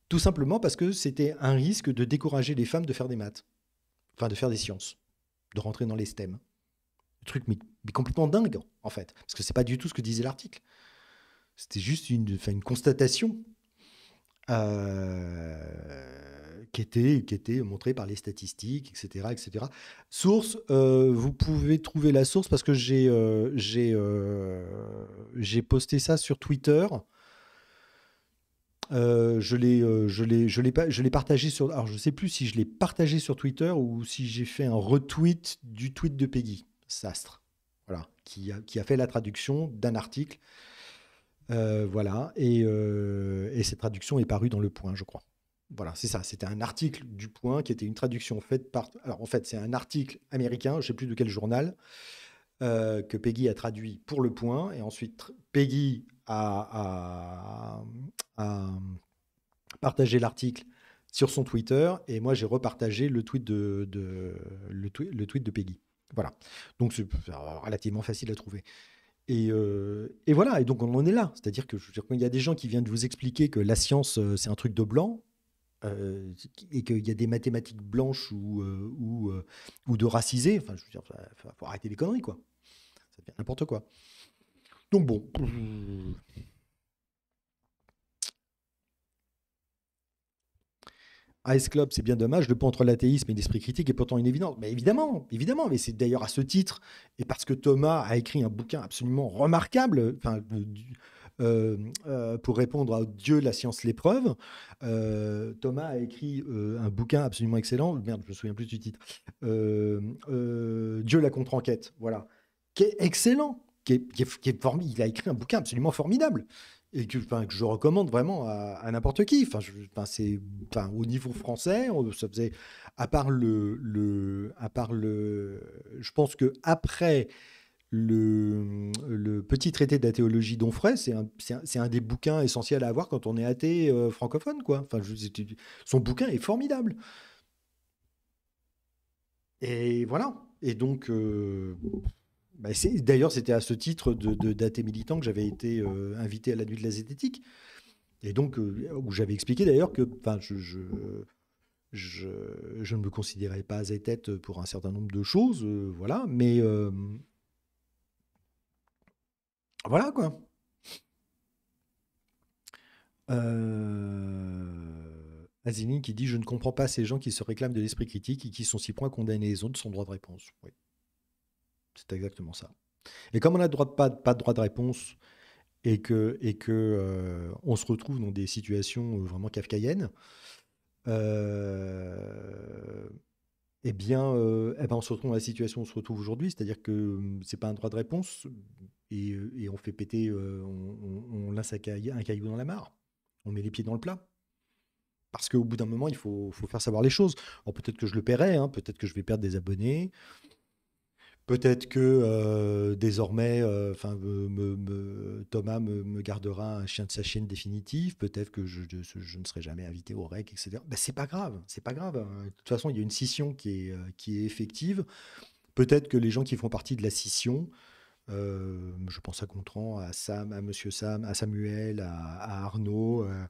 tout simplement parce que c'était un risque de décourager les femmes de faire des maths, enfin de faire des sciences, de rentrer dans les STEM. Le truc complètement dingue, en fait, parce que c'est pas du tout ce que disait l'article. C'était juste une constatation. Qui était, qui était montré par les statistiques, etc. etc. Source, vous pouvez trouver la source parce que j'ai j'ai j'ai posté ça sur Twitter. je l'ai je l'ai partagé sur alors je sais plus si je l'ai partagé sur Twitter ou si j'ai fait un retweet du tweet de Peggy Sastre voilà qui a, qui a fait la traduction d'un article voilà et, et cette traduction est parue dans le Point je crois voilà, c'est ça. C'était un article du Point qui était une traduction faite par. Alors en fait, c'est un article américain, je ne sais plus de quel journal, euh, que Peggy a traduit pour Le Point. Et ensuite, Peggy a, partagé l'article sur son Twitter. Et moi, j'ai repartagé le tweet de, le, tweet, de Peggy. Voilà. Donc c'est relativement facile à trouver. Et, euh, et, voilà, et donc on en est là. C'est-à-dire que il y a des gens qui viennent de vous expliquer que la science, euh, c'est un truc de blanc, euh, et qu'il y a des mathématiques blanches ou, ou, ou de racisés, enfin, je il faut arrêter les conneries, quoi. Ça devient n'importe quoi. Donc bon. Ice Club, c'est bien dommage, le pont entre l'athéisme et l'esprit critique est pourtant une évidence. Mais évidemment, évidemment, mais c'est d'ailleurs à ce titre, et parce que Thomas a écrit un bouquin absolument remarquable, enfin, euh, euh, pour répondre à Dieu, la science, l'épreuve. Euh, Thomas a écrit un bouquin absolument excellent. Merde, je me souviens plus du titre. Dieu, la contre-enquête. Voilà. Qui est excellent. Qui est, qui est, il a écrit un bouquin absolument formidable et que, je recommande vraiment à, n'importe qui. Enfin, c'est, au niveau français, ça faisait, à part le, à part le, je pense que après le, petit traité de la théologie d'Onfray, c'est un, un, des bouquins essentiels à avoir quand on est athée euh, francophone. Quoi. Enfin, son bouquin est formidable. Et voilà. Et donc, euh, bah, d'ailleurs, c'était à ce titre de, militant que j'avais été euh, invité à la nuit de la zététique. Et donc, où j'avais expliqué d'ailleurs que je, ne me considérais pas zétète pour un certain nombre de choses. voilà. Mais voilà quoi. Euh... Azini qui dit Je ne comprends pas ces gens qui se réclament de l'esprit critique et qui sont si prêts à condamner les autres sans droit de réponse. C'est exactement ça. Et comme on n'a pas, de droit de réponse et que, euh, on se retrouve dans des situations euh, vraiment kafkaïennes, euh, eh bien, eh ben, on se retrouve dans la situation où on se retrouve aujourd'hui, c'est-à-dire que c'est pas un droit de réponse, et, on fait péter, on, on, lance un caillou, dans la mare. On met les pieds dans le plat. Parce qu'au bout d'un moment, il faut, faire savoir les choses. peut-être que je le paierai, hein, peut-être que je vais perdre des abonnés, peut-être que désormais, enfin, Thomas me, gardera un chien de sa chienne définitive, peut-être que je, ne serai jamais invité au REC, etc. Ben, c'est pas grave, c'est pas grave. Hein. De toute façon, il y a une scission qui est, qui est effective. Peut-être que les gens qui font partie de la scission euh, je pense à Gontran, à Sam, à Monsieur Sam, à Samuel, à, Arnaud, euh,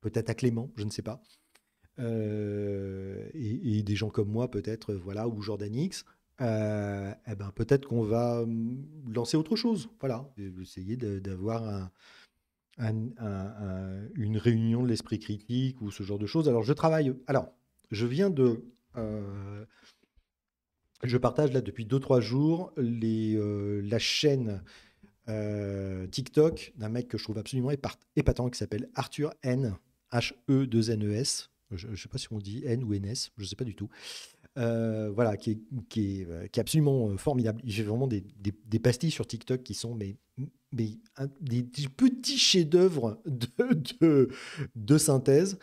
peut-être à Clément, je ne sais pas. Euh, et, des gens comme moi, peut-être, voilà, ou Jordan X. eh ben, peut-être qu'on va hum, lancer autre chose. Voilà, essayer d'avoir une réunion de l'esprit critique ou ce genre de choses. Alors, je travaille. Alors, je viens de je partage là depuis 2-3 jours euh, la chaîne euh, TikTok d'un mec que je trouve absolument épatant qui s'appelle Arthur N. H-E-2-N-E-S. Je ne sais pas si on dit N ou NS, je ne sais pas du tout. Euh, voilà, qui est, est, absolument formidable. Il fait vraiment des, pastilles sur TikTok qui sont des, petits chefs-d'œuvre de, synthèse.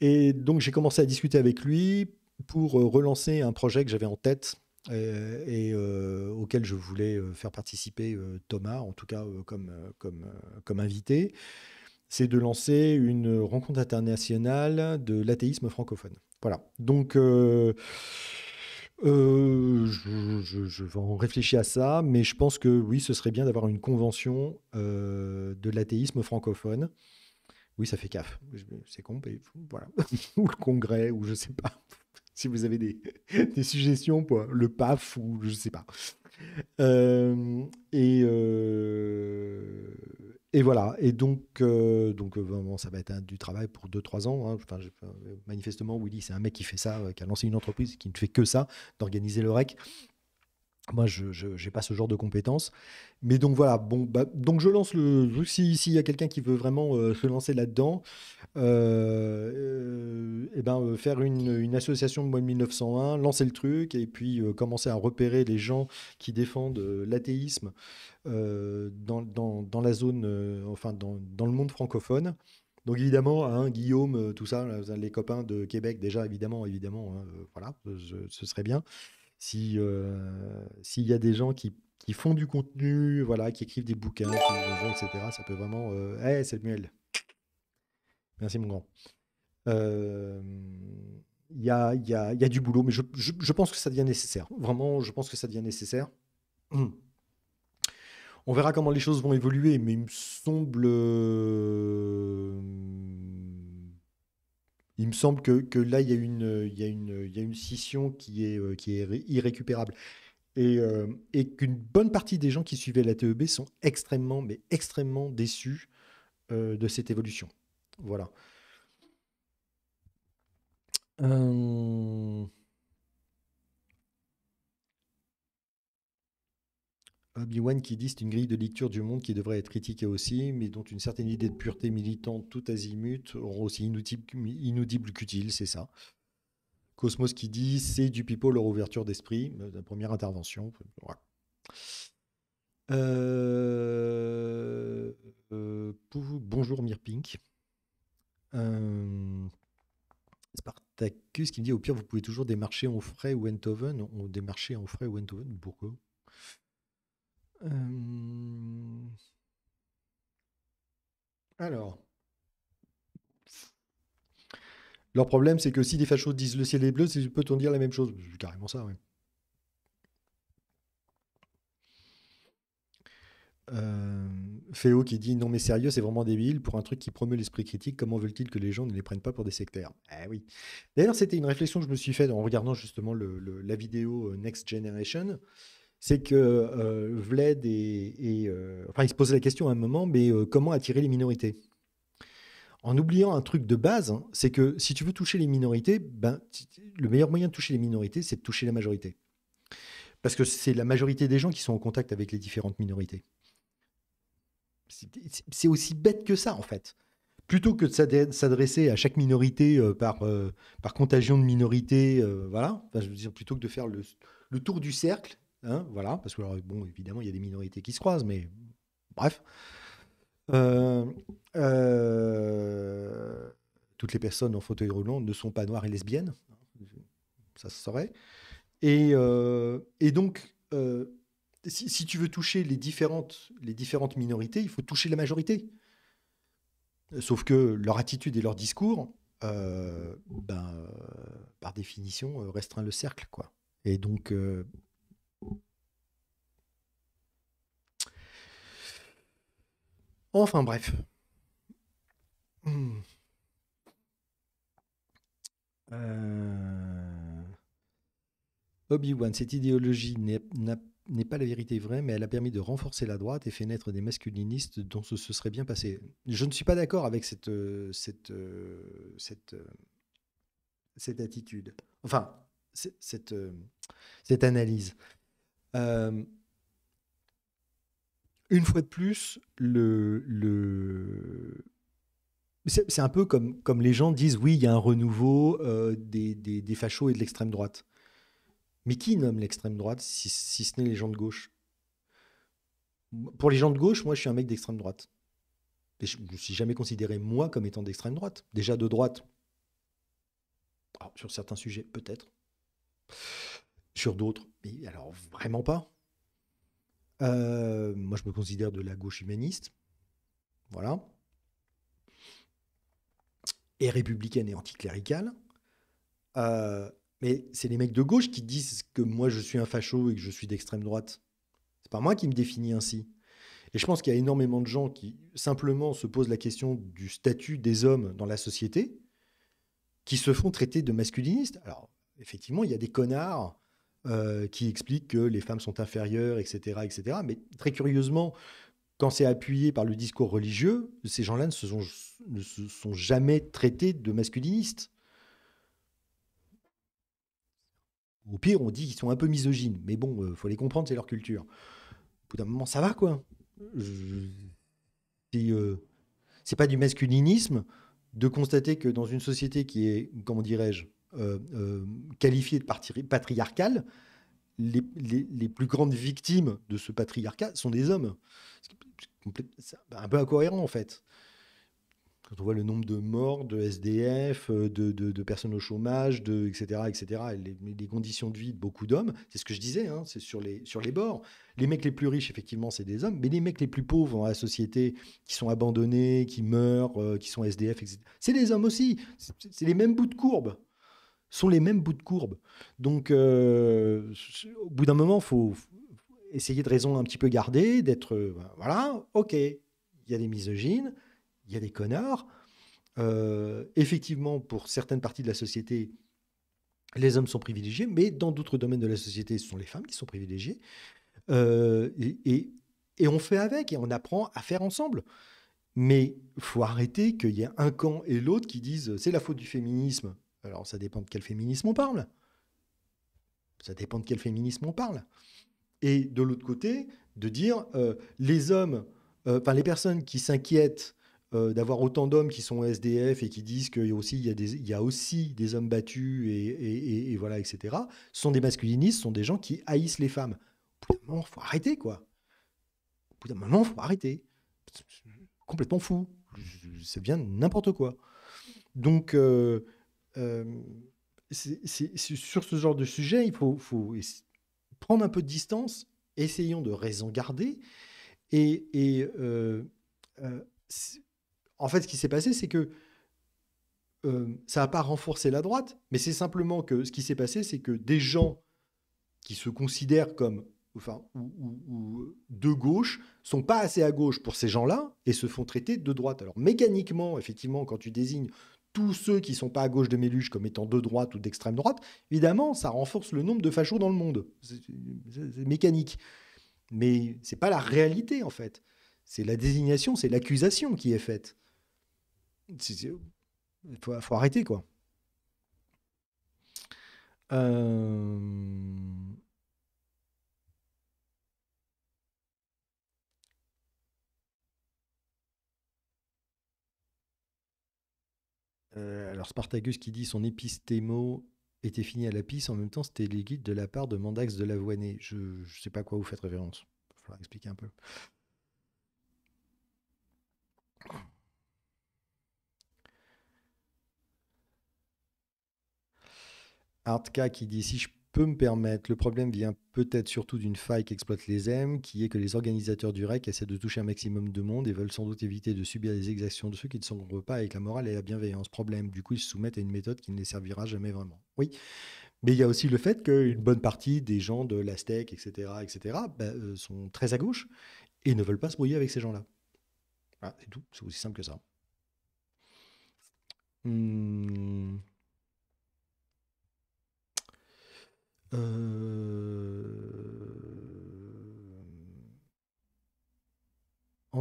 Et donc j'ai commencé à discuter avec lui pour relancer un projet que j'avais en tête euh, et, euh, auquel je voulais euh, faire participer Thomas, en tout cas comme invité, c'est de lancer une rencontre internationale de l'athéisme francophone. Voilà. Donc, je, je, vais en réfléchir à ça, mais je pense que oui, ce serait bien d'avoir une convention de l'athéisme francophone. Oui, ça fait CAF. C'est con, voilà. *laughs* ou le congrès, ou je sais pas *laughs* si vous avez des, *laughs* suggestions pour le PAF ou je sais pas. Euh, et, euh, et voilà. Et donc, euh, donc vraiment, ça va être du travail pour 2-3 ans. Hein. Enfin, manifestement, Willy, c'est un mec qui fait ça, qui a lancé une entreprise qui ne fait que ça, d'organiser le REC. Moi, je n'ai pas ce genre de compétences. Mais donc voilà, bon, bah, donc je lance le. S'il y a quelqu'un qui veut vraiment euh, se lancer là-dedans, euh, euh, eh ben, faire une, association de moins de 1901, lancer le truc et puis commencer à repérer les gens qui défendent l'athéisme dans, dans, dans, la zone, enfin dans, dans, le monde francophone. Donc évidemment, hein, Guillaume, tout ça, les copains de Québec, déjà évidemment, évidemment, hein, voilà, ce serait bien si euh, s'il y a des gens qui, qui, font du contenu, voilà, qui écrivent des bouquins, etc., ça peut vraiment. Euh, hey, Samuel. Merci, mon grand. Il euh, y, a, y, a, y, a, du boulot, mais je, je, je, pense que ça devient nécessaire. Vraiment, je pense que ça devient nécessaire. On verra comment les choses vont évoluer, mais il me semble. Il me semble que, que là, il y, a une, il, y a une, il y a une scission qui est, euh, qui est irrécupérable. Et, euh, et qu'une bonne partie des gens qui suivaient la TEB sont extrêmement, mais extrêmement déçus euh, de cette évolution. Voilà. Obi-Wan qui dit c'est une grille de lecture du monde qui devrait être critiquée aussi, mais dont une certaine idée de pureté militante tout azimut auront aussi inaudible, qu'utile, c'est ça. Cosmos qui dit c'est du pipeau leur ouverture d'esprit, euh, la première intervention. Euh, euh, bonjour Mirpink. Spartacus qui me dit au pire vous pouvez toujours démarcher en frais ou Enthoven. On en frais ou pourquoi? Alors. Leur problème, c'est que si des fachos disent le ciel est bleu, peut-on dire la même chose? Carrément ça, oui. Féo qui dit non mais sérieux c'est vraiment débile pour un truc qui promeut l'esprit critique comment veulent-ils que les gens ne les prennent pas pour des sectaires? Eh oui. D'ailleurs c'était une réflexion que je me suis faite en regardant justement la vidéo euh, Next Generation c'est que euh, Vled et, euh, enfin, il se posait la question à un moment, mais euh, comment attirer les minorités? En oubliant un truc de base, hein, c'est que si tu veux toucher les minorités, ben, le meilleur moyen de toucher les minorités, c'est de toucher la majorité. Parce que c'est la majorité des gens qui sont en contact avec les différentes minorités. C'est aussi bête que ça, en fait. Plutôt que de s'adresser à chaque minorité par, contagion de minorité, voilà, je veux plutôt que de faire le tour du cercle Hein, voilà, parce que, bon, évidemment, il y a des minorités qui se croisent, mais bref. Euh, euh, toutes les personnes en fauteuil roulant ne sont pas noires et lesbiennes, ça se saurait. Et, euh, donc, si, si, tu veux toucher les différentes, les différentes minorités, il faut toucher la majorité. Sauf que leur attitude et leur discours, ben, par définition, restreint le cercle. Quoi. Et donc, Enfin bref. Hmm. Euh, Obi-Wan, cette idéologie n'est pas la vérité vraie, mais elle a permis de renforcer la droite et fait naître des masculinistes dont ce, serait bien passé. Je ne suis pas d'accord avec cette, euh, euh, attitude. Enfin, cette, cette analyse une fois de plus, c'est un peu comme, comme les gens disent oui, il y a un renouveau euh, des, des, fachos et de l'extrême droite. Mais qui nomme l'extrême droite si, si ce n'est les gens de gauche? Pour les gens de gauche, moi je suis un mec d'extrême droite. Je ne suis jamais considéré moi comme étant d'extrême droite. Déjà de droite, sur certains sujets, peut-être. Sur d'autres, mais alors vraiment pas. Euh, moi, je me considère de la gauche humaniste. Voilà. Et républicaine et anticléricale. Euh, mais c'est les mecs de gauche qui disent que moi, je suis un facho et que je suis d'extrême droite. C'est pas moi qui me définis ainsi. Et je pense qu'il y a énormément de gens qui simplement se posent la question du statut des hommes dans la société, qui se font traiter de masculinistes. Alors, effectivement, il y a des connards euh, qui explique que les femmes sont inférieures, etc., etc. Mais très curieusement, quand c'est appuyé par le discours religieux, ces gens-là ne, se sont, jamais traités de masculinistes. Au pire, on dit qu'ils sont un peu misogynes, mais bon, il faut les comprendre, c'est leur culture. Au bout d'un moment, ça va, quoi. Euh, c'est pas du masculinisme de constater que dans une société qui est, comment dirais-je, euh, euh, qualifiée de patriarcale, les, les, plus grandes victimes de ce patriarcat sont des hommes. C'est un peu incohérent en fait. Quand on voit le nombre de morts, de SDF, euh, de, de, personnes au chômage, de, etc., etc., les, les conditions de vie de beaucoup d'hommes, c'est ce que je disais, hein, c'est sur les, sur les bords. Les mecs les plus riches, effectivement, c'est des hommes, mais les mecs les plus pauvres dans la société, qui sont abandonnés, qui meurent, qui sont SDF, etc., c'est des hommes aussi. C'est les mêmes bouts de courbe sont les mêmes bouts de courbe. Donc, euh, au bout d'un moment, il faut, essayer de raison un petit peu garder, d'être. Euh, voilà, ok, il y a des misogynes, il y a des connards. Euh, effectivement, pour certaines parties de la société, les hommes sont privilégiés, mais dans d'autres domaines de la société, ce sont les femmes qui sont privilégiées. et, et, on fait avec et on apprend à faire ensemble. Mais faut arrêter qu'il y ait un camp et l'autre qui disent c'est la faute du féminisme. Alors ça dépend de quel féminisme on parle. Ça dépend de quel féminisme on parle. Et de l'autre côté, de dire euh, les hommes, euh, enfin les personnes qui s'inquiètent euh, d'avoir autant d'hommes qui sont SDF et qui disent qu'il y a aussi, y des, hommes battus et, et, voilà, etc., sont des masculinistes, sont des gens qui haïssent les femmes. Au bout d'un moment, il faut arrêter, quoi. Au bout d'un moment, il faut arrêter. Complètement fou. C'est bien n'importe quoi. Donc, c'est sur ce genre de sujet, il faut, prendre un peu de distance, essayons de raison garder. Et, euh, euh, en fait, ce qui s'est passé, c'est que euh, ça n'a pas renforcé la droite, mais c'est simplement que ce qui s'est passé, c'est que des gens qui se considèrent comme enfin, de gauche sont pas assez à gauche pour ces gens-là et se font traiter de droite. Alors mécaniquement, effectivement, quand tu désignes tous ceux qui sont pas à gauche de Méluche comme étant de droite ou d'extrême droite, évidemment, ça renforce le nombre de fachos dans le monde. C'est mécanique. Mais c'est pas la réalité, en fait. C'est la désignation, c'est l'accusation qui est faite. Il faut, faut, arrêter, quoi. Euh... Euh, alors Spartacus qui dit son épistémo était fini à la pisse, en même temps c'était les guides de la part de Mandax de Lavoinet. Je ne sais pas quoi vous faites référence. Il falloir expliquer un peu. Artka qui dit si je peut me permettre. Le problème vient peut-être surtout d'une faille qu'exploitent les M, qui est que les organisateurs du REC essaient de toucher un maximum de monde et veulent sans doute éviter de subir les exactions de ceux qui ne s'engagent pas avec la morale et la bienveillance. Problème, du coup, ils se soumettent à une méthode qui ne les servira jamais vraiment. Oui. Mais il y a aussi le fait qu'une bonne partie des gens de l'Astec, etc., etc., sont très à gauche et ne veulent pas se brouiller avec ces gens-là. c'est tout. C'est aussi simple que ça. Hum... Euh...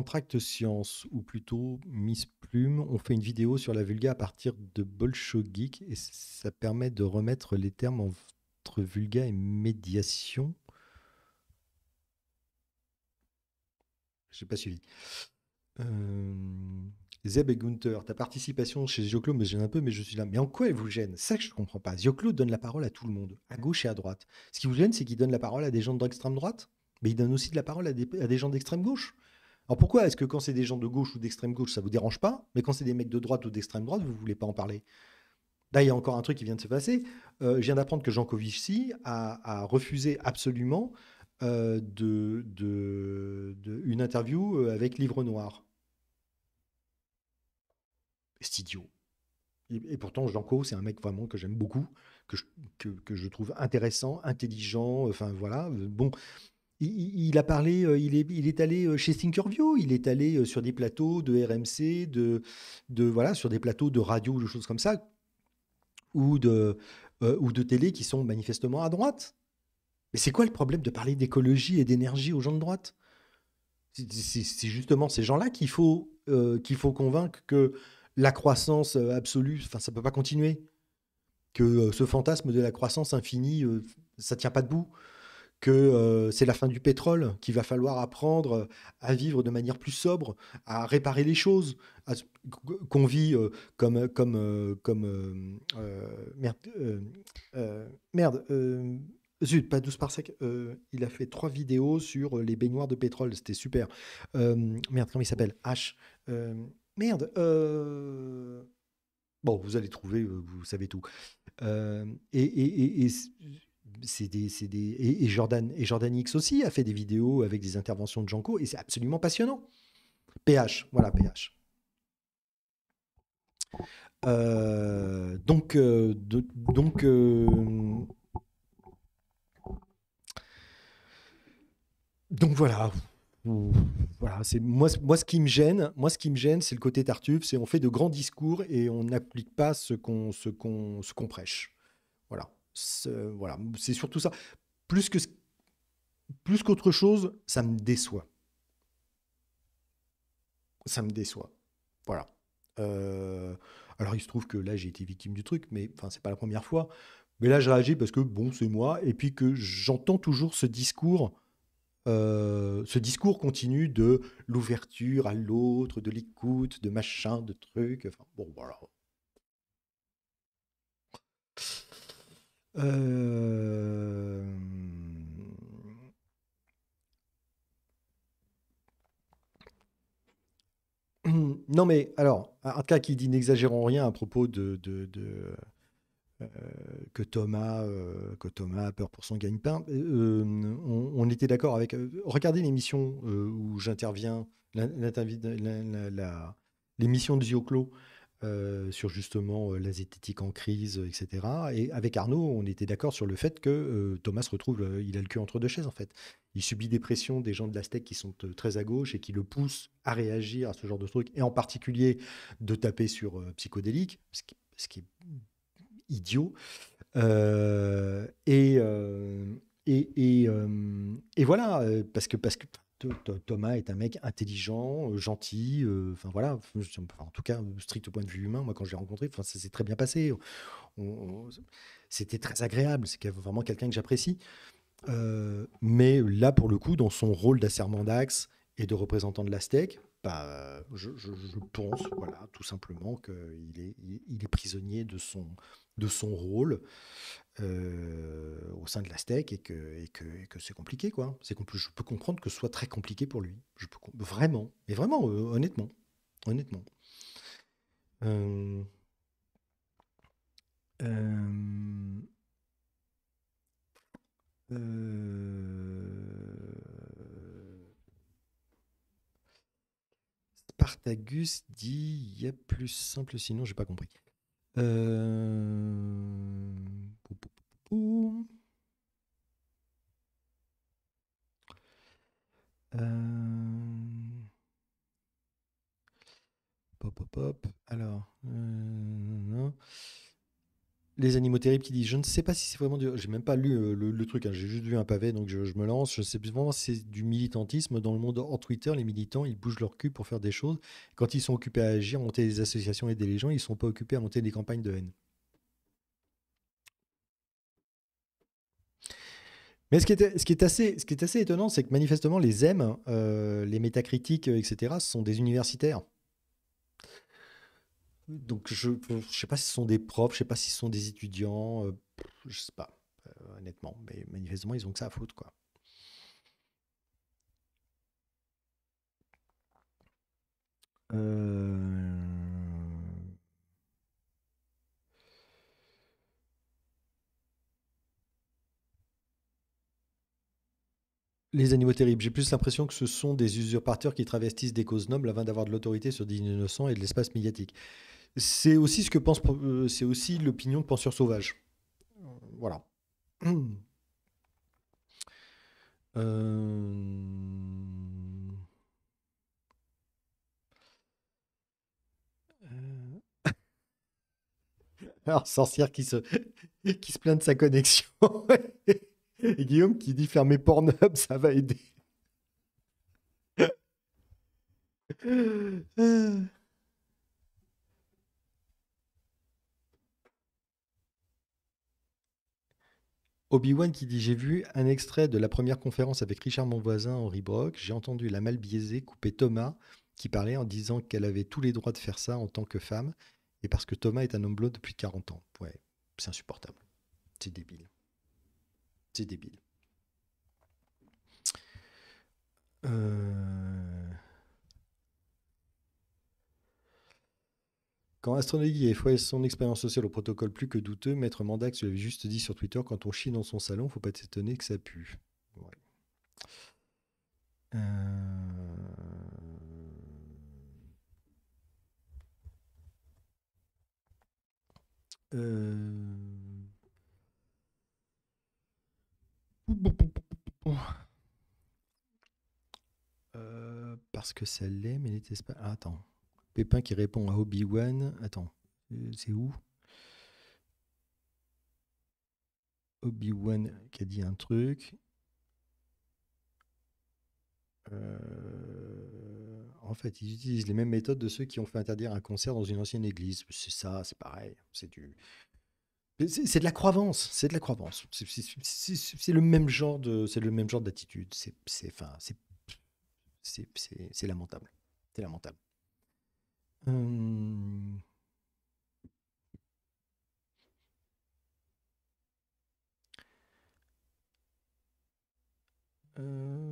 tract Science, ou plutôt Miss Plume, on fait une vidéo sur la vulga à partir de Bolshevik et ça permet de remettre les termes entre vulga et médiation. Je n'ai pas suivi. Zeb et Gunther, ta participation chez Zioclo me gêne un peu, mais je suis là. Mais en quoi elle vous gêne? Ça je ne comprends pas. Zioclo donne la parole à tout le monde, à gauche et à droite. Ce qui vous gêne, c'est qu'il donne la parole à des gens d'extrême droite, mais il donne aussi de la parole à des, gens d'extrême gauche? Alors pourquoi est-ce que quand c'est des gens de gauche ou d'extrême gauche, ça vous dérange pas, mais quand c'est des mecs de droite ou d'extrême droite, vous ne voulez pas en parler? Là, il y a encore un truc qui vient de se passer. Euh, je viens d'apprendre que Jean Covici a, refusé absolument euh, une interview euh, avec Livre Noir c'est idiot. Et, pourtant, Jean c'est un mec vraiment que j'aime beaucoup, que je, que, je, trouve intéressant, intelligent. Enfin, voilà. Bon, il, a parlé, euh, il est, il est allé euh, chez Thinkerview, il est allé euh, sur des plateaux de RMC, de, de voilà, sur des plateaux de radio, de choses comme ça, ou de, ou de télé qui sont manifestement à droite. Mais c'est quoi le problème de parler d'écologie et d'énergie aux gens de droite? C'est justement ces gens-là qu'il faut, qu'il faut convaincre que la croissance euh, absolue, ça peut pas continuer. Que euh, ce fantasme de la croissance infinie, ça tient pas debout. Que c'est la fin du pétrole, qu'il va falloir apprendre à vivre de manière plus sobre, à réparer les choses, qu'on vit comme comme comme merde merde Zut, pas 12 par sec. Euh, il a fait trois vidéos sur les baignoires de pétrole. C'était super. Euh, merde, comment il s'appelle? H. Euh, merde. Bon, vous allez trouver, vous savez tout. et, c'est des, et, Jordan et X aussi a fait des vidéos avec des interventions de Janko et c'est absolument passionnant. PH, voilà PH. donc, donc donc voilà. Voilà, c'est moi, moi ce qui me gêne, c'est le côté Tartuffe, c'est on fait de grands discours et on n'applique pas ce qu'on prêche. Voilà, voilà, c'est surtout ça. Plus que plus qu'autre chose, ça me déçoit. Ça me déçoit. Voilà. Euh, alors il se trouve que là j'ai été victime du truc, mais enfin c'est pas la première fois. Mais là je réagis parce que bon c'est moi et puis que j'entends toujours ce discours euh, ce discours continue de l'ouverture à l'autre, de l'écoute, de machin, de trucs. Bon, voilà. Euh, *clears throat* non mais alors, un cas qui dit n'exagérons rien à propos de, de, que Thomas, euh, que Thomas a peur pour son gagne-pain. Euh, on, était d'accord avec. regardez l'émission où j'interviens, l'émission de Zioclo. sur justement la zététique en crise, etc. Et avec Arnaud, on était d'accord sur le fait que Thomas se retrouve, il a le cul entre deux chaises en fait. Il subit des pressions des gens de la STEC qui sont très à gauche et qui le poussent à réagir à ce genre de truc, et en particulier de taper sur psychodélique, ce qui, ce qui est idiot. Euh, et, euh, et, euh, et, voilà, parce que, parce que Thomas est un mec intelligent, gentil, enfin voilà, en tout cas, strict au point de vue humain, moi quand je l'ai rencontré, ça s'est très bien passé. C'était très agréable, c'est vraiment quelqu'un que j'apprécie. mais là, pour le coup, dans son rôle d'asserment d'axe et de représentant de l'Aztèque, bah, je, pense, voilà, tout simplement qu'il est, prisonnier de son, rôle euh, au sein de la steak et que, et que, c'est compliqué quoi. Je peux comprendre que ce soit très compliqué pour lui. Vraiment, mais vraiment euh, honnêtement, honnêtement. Euh, Spartagus dit il y a plus simple sinon j'ai pas compris. Euh... Euh... Pop, pop, pop. Alors, euh... Les animaux terribles qui disent Je ne sais pas si c'est vraiment du. J'ai même pas lu euh, le, truc, hein. j'ai juste vu un pavé, donc je, me lance. Je sais plus vraiment c'est du militantisme. Dans le monde hors Twitter, les militants, ils bougent leur cul pour faire des choses. Quand ils sont occupés à agir, monter des associations, aider les gens, ils ne sont pas occupés à monter des campagnes de haine. Mais ce qui est, assez, étonnant, c'est que manifestement, les M, euh, les métacritiques, etc., sont des universitaires. Donc je ne sais pas si ce sont des profs, je sais pas si ce sont des étudiants, euh, je sais pas, euh, honnêtement. Mais manifestement, ils ont que ça à foutre, quoi. Euh, les animaux terribles. J'ai plus l'impression que ce sont des usurpateurs qui travestissent des causes nobles afin d'avoir de l'autorité sur des innocents et de l'espace médiatique. C'est aussi ce que pense, euh, c'est aussi l'opinion de penseurs sauvages. Voilà. Euh, euh, *laughs* alors, sorcière qui se, qui se plaint de sa connexion. *laughs* Et Guillaume qui dit fermer Pornhub, ça va aider. *laughs* Obi-Wan qui dit J'ai vu un extrait de la première conférence avec Richard Monvoisin, Henri Brock. J'ai entendu la mal biaisée couper Thomas qui parlait en disant qu'elle avait tous les droits de faire ça en tant que femme et parce que Thomas est un homme blond depuis 40 ans. Ouais, c'est insupportable. C'est débile. C'est débile. Euh... Quand Astronogie a fait son expérience sociale au protocole plus que douteux, Maître Mandax lui avait juste dit sur Twitter quand on chie dans son salon, faut pas t'étonner que ça pue. Euh... Euh... Euh, parce que ça l'est, mais n'était pas. Ah, attends. Pépin qui répond à Obi-Wan. Attends, euh, c'est où? Obi-Wan qui a dit un truc. Euh, en fait, ils utilisent les mêmes méthodes de ceux qui ont fait interdire un concert dans une ancienne église. C'est ça, c'est pareil. C'est du. C'est de la croyance, c'est de la croyance. C'est le même genre de, c'est le même genre d'attitude. C'est, c'est lamentable. C'est lamentable. Hum. Euh...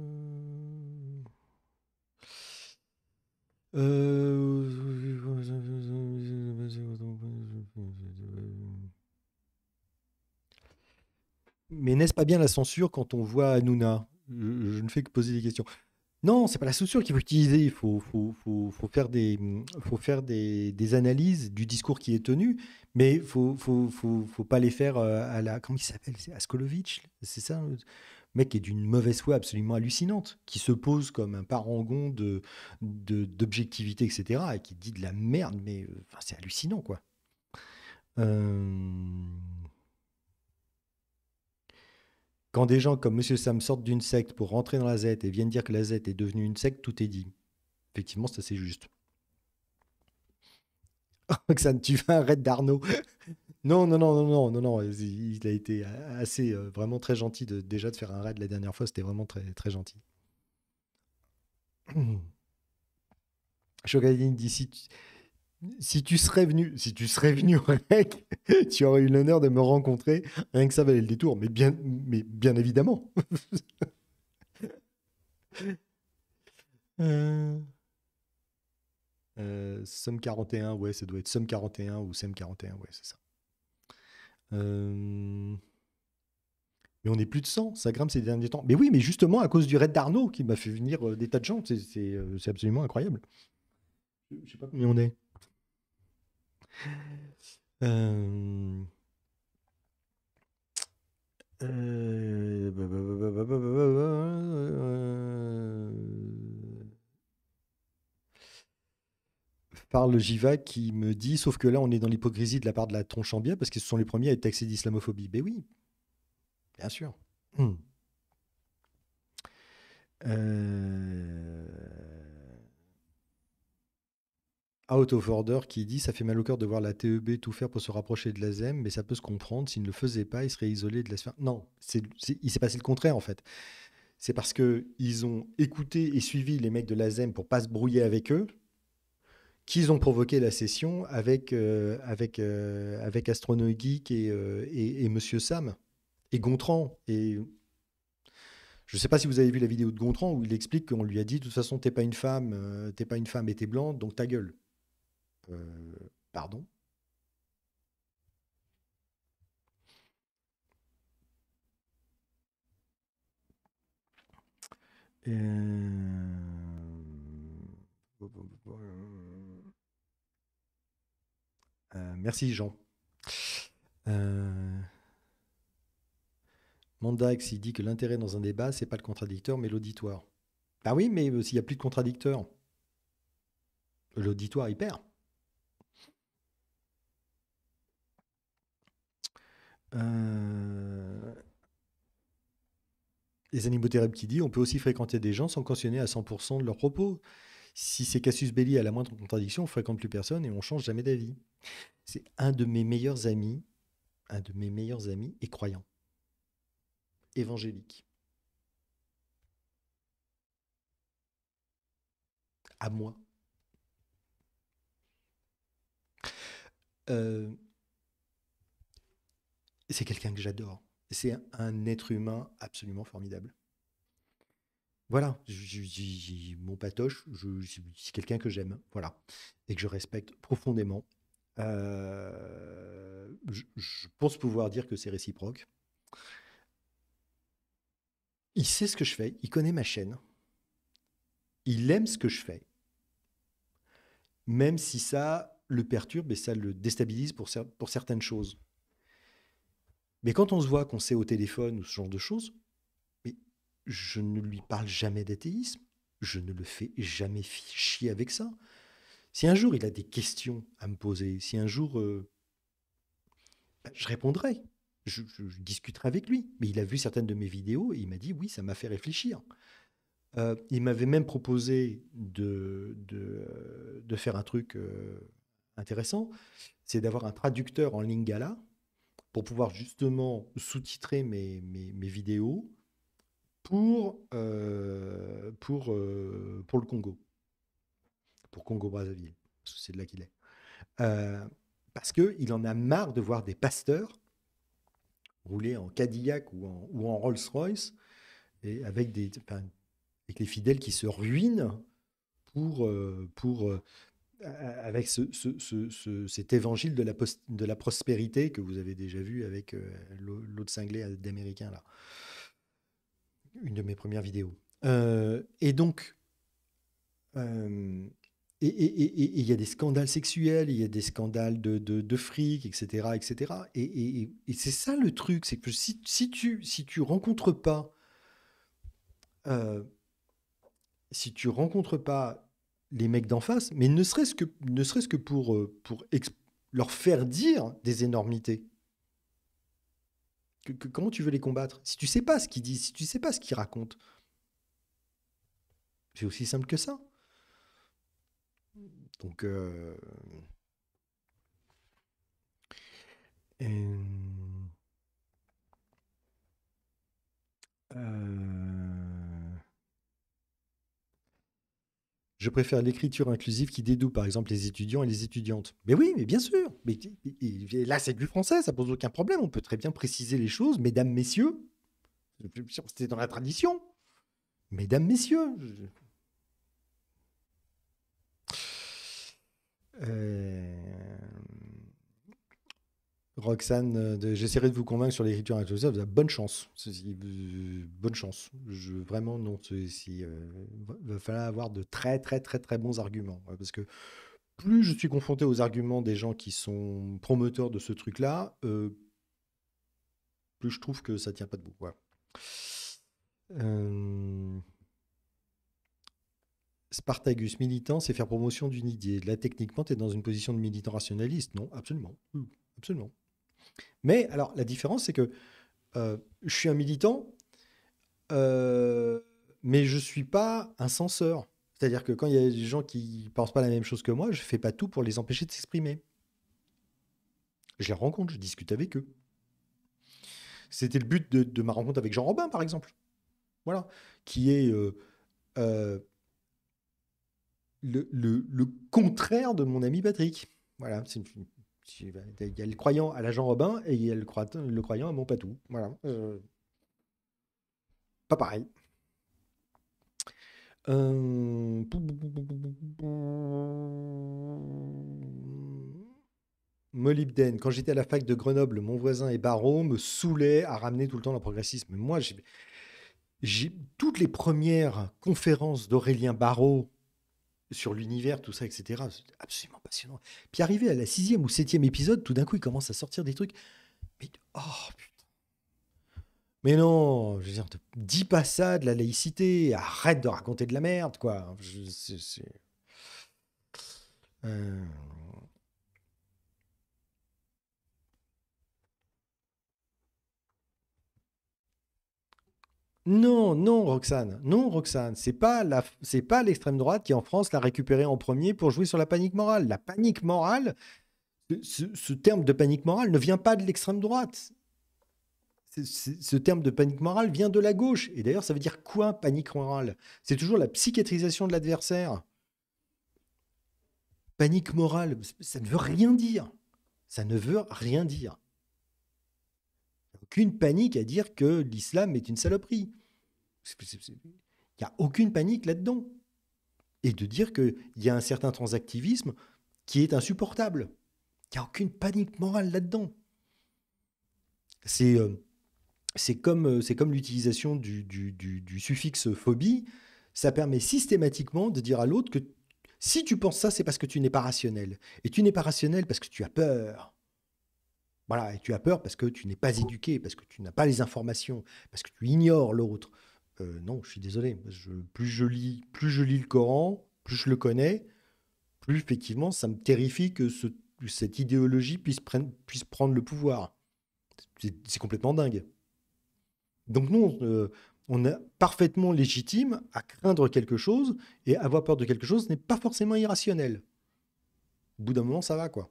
Mais n'est-ce pas bien la censure quand on voit Hanouna? Je, je ne fais que poser des questions. Non, c'est pas la censure qu'il faut utiliser. Il faut, faire, des, analyses du discours qui est tenu, mais il faut, faut, pas les faire euh, à la. Comment il s'appelle? Askolovitch C'est ça? Le mec qui est d'une mauvaise foi absolument hallucinante, qui se pose comme un parangon de, d'objectivité, etc., et qui dit de la merde, mais euh, c'est hallucinant, quoi. Euh... Quand des gens comme Monsieur Sam sortent d'une secte pour rentrer dans la Z et viennent dire que la Z est devenue une secte, tout est dit. Effectivement, c'est assez juste. *laughs* Roxane, tu fais un raid d'Arnaud? *laughs* Non, non, non, non, non, non, non. Il a été assez, euh, vraiment très gentil de, déjà de faire un raid la dernière fois. C'était vraiment très, très gentil. *clears throat* Shogadine dit si si tu serais venu, si tu serais venu au REC, tu aurais eu l'honneur de me rencontrer. Rien que ça valait le détour, mais bien, mais bien évidemment. *laughs* euh... Euh, Somme 41, ouais, ça doit être Somme 41 ou Sem 41, ouais, c'est ça. Euh... Mais on n'est plus de 100, ça grimpe ces derniers temps. Mais oui, mais justement à cause du raid d'Arnaud qui m'a fait venir euh, des tas de gens, c'est euh, absolument incroyable. Je sais pas combien on est. Euh... Euh... Parle Jiva qui me dit, sauf que là on est dans l'hypocrisie de la part de la bien parce que ce sont les premiers à être taxés d'islamophobie. Ben oui, bien sûr. Euh... Out of Order qui dit ça fait mal au cœur de voir la TEB tout faire pour se rapprocher de la ZEM, mais ça peut se comprendre. S'il ne le faisait pas, il serait isolé de la sphère. Non, il s'est passé le contraire en fait. C'est parce que ils ont écouté et suivi les mecs de la ZEM pour pas se brouiller avec eux, qu'ils ont provoqué la session avec euh, avec euh, avec Geek et, euh, et, Monsieur Sam et Gontran et je ne sais pas si vous avez vu la vidéo de Gontran où il explique qu'on lui a dit de toute façon t'es pas une femme, t'es pas une femme et t'es blanc, donc ta gueule. Euh, pardon euh, euh, merci Jean. Mandax, il dit que l'intérêt dans un débat, c'est pas le contradicteur, mais l'auditoire. Bah oui, mais s'il n'y a plus de contradicteur, l'auditoire, il perd. Euh, les animaux terribles qui dit on peut aussi fréquenter des gens sans cautionner à 100% de leurs propos. Si c'est Cassius Belli à la moindre contradiction, on fréquente plus personne et on change jamais d'avis. C'est un de mes meilleurs amis, un de mes meilleurs amis est croyant, évangélique. À moi. Euh, c'est quelqu'un que j'adore. C'est un être humain absolument formidable. Voilà, mon patoche, c'est quelqu'un que j'aime, voilà, et que je respecte profondément. Euh, je, pense pouvoir dire que c'est réciproque. Il sait ce que je fais, il connaît ma chaîne, il aime ce que je fais, même si ça le perturbe et ça le déstabilise pour, pour certaines choses. Mais quand on se voit, qu'on sait au téléphone ou ce genre de choses, mais je ne lui parle jamais d'athéisme. Je ne le fais jamais chier avec ça. Si un jour il a des questions à me poser, si un jour euh, bah, je répondrai, je, discuterai avec lui. Mais il a vu certaines de mes vidéos et il m'a dit oui, ça m'a fait réfléchir. Euh, il m'avait même proposé de, de, faire un truc euh, intéressant, c'est d'avoir un traducteur en lingala pour pouvoir justement sous-titrer mes, mes, vidéos pour, euh, pour, euh, pour le Congo, pour Congo-Brazzaville, parce que c'est de là qu'il est. Euh, parce qu'il en a marre de voir des pasteurs rouler en Cadillac ou en, ou en Rolls-Royce et avec, des, avec les fidèles qui se ruinent pour, pour avec cet évangile de la, prospérité que vous avez déjà vu avec euh, l'autre cinglé d'Américain, là. Une de mes premières vidéos. Euh, et donc, euh, il y a des scandales sexuels, il y a des scandales de, fric, etc. etc. Et, c'est ça le truc, c'est que si, si, tu si tu rencontres pas si tu rencontres pas les mecs d'en face, mais ne serait-ce que, ne serait-ce que pour, euh, leur faire dire des énormités. Comment tu veux les combattre? Si tu sais pas ce qu'ils disent, si tu sais pas ce qu'ils racontent, c'est aussi simple que ça. Donc, euh, euh... Je préfère l'écriture inclusive qui dédoue, par exemple, les étudiants et les étudiantes. Mais oui, mais bien sûr. Mais, là, c'est du français, ça pose aucun problème. On peut très bien préciser les choses, mesdames, messieurs. C'était dans la tradition. Mesdames, messieurs. Euh... Roxane, euh, j'essaierai de vous convaincre sur l'écriture inclusive. Bonne chance. Euh, bonne chance. Vraiment, non. Il euh, va falloir avoir de très, très, très, très bons arguments. parce que plus je suis confronté aux arguments des gens qui sont promoteurs de ce truc-là, plus je trouve que ça tient pas debout. Spartagus, militant, c'est faire promotion d'une idée. Là, techniquement, tu es dans une position de militant rationaliste. Non, absolument. Absolument. Mais alors, la différence, c'est que euh, je suis un militant, euh, mais je ne suis pas un censeur. C'est-à-dire que quand il y a des gens qui ne pensent pas la même chose que moi, je ne fais pas tout pour les empêcher de s'exprimer. Je les rencontre, je discute avec eux. C'était le but de, ma rencontre avec Jean Robin, par exemple. Voilà. Qui est euh, le, le, contraire de mon ami Patrick. Voilà. C'est une, il y a le croyant à l'agent Robin et il y a le, croyant à Montpatou. Voilà. Euh, pas pareil. Euh... Molybdène, quand j'étais à la fac de Grenoble, mon voisin et baron me saoulait à ramener tout le temps le progressisme. Moi, j'ai toutes les premières conférences d'Aurélien Barrault sur l'univers, tout ça, etc. C'est absolument passionnant. Puis arrivé à la sixième ou septième épisode, tout d'un coup, il commence à sortir des trucs. Mais oh putain. Mais non, je veux dire, dis pas ça de la laïcité. Arrête de raconter de la merde, quoi. Euh... Non, non, Roxane. Non, Roxane. C'est pas pas l'extrême droite qui en France l'a récupéré en premier pour jouer sur la panique morale. La panique morale, ce, terme de panique morale ne vient pas de l'extrême droite. ce terme de panique morale vient de la gauche. Et d'ailleurs, ça veut dire quoi, panique morale? C'est toujours la psychiatrisation de l'adversaire. Panique morale, ça ne veut rien dire. Ça ne veut rien dire. Aucune panique à dire que l'islam est une saloperie. Il n'y a aucune panique là-dedans. Et de dire qu'il y a un certain transactivisme qui est insupportable. Il n'y a aucune panique morale là-dedans. C'est euh, comme, euh, comme l'utilisation du, suffixe phobie. Ça permet systématiquement de dire à l'autre que si tu penses ça, c'est parce que tu n'es pas rationnel. Et tu n'es pas rationnel parce que tu as peur. Voilà, et tu as peur parce que tu n'es pas éduqué, parce que tu n'as pas les informations, parce que tu ignores l'autre. Euh, non, je suis désolé. plus, je lis, plus je lis le Coran, plus je le connais, plus effectivement ça me terrifie que ce cette idéologie puisse, prendre le pouvoir. C'est complètement dingue. Donc nous, euh, on est parfaitement légitime à craindre quelque chose et avoir peur de quelque chose n'est pas forcément irrationnel. Au bout d'un moment, ça va quoi.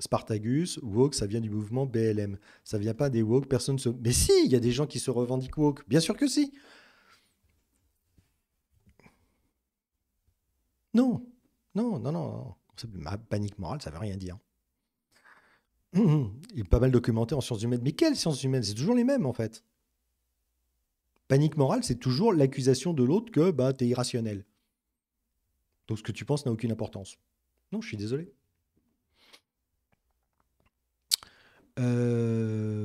Spartagus, woke, ça vient du mouvement BLM. Ça vient pas des woke, personne se. Mais si, il y a des gens qui se revendiquent woke. Bien sûr que si. Non, non, non, non. Panique morale, ça ne veut rien dire. Il est pas mal documenté en sciences humaines. Mais quelles sciences humaines? C'est toujours les mêmes, en fait. Panique morale, c'est toujours l'accusation de l'autre que bah, tu irrationnel. Donc ce que tu penses n'a aucune importance. Non, je suis désolé. Euh...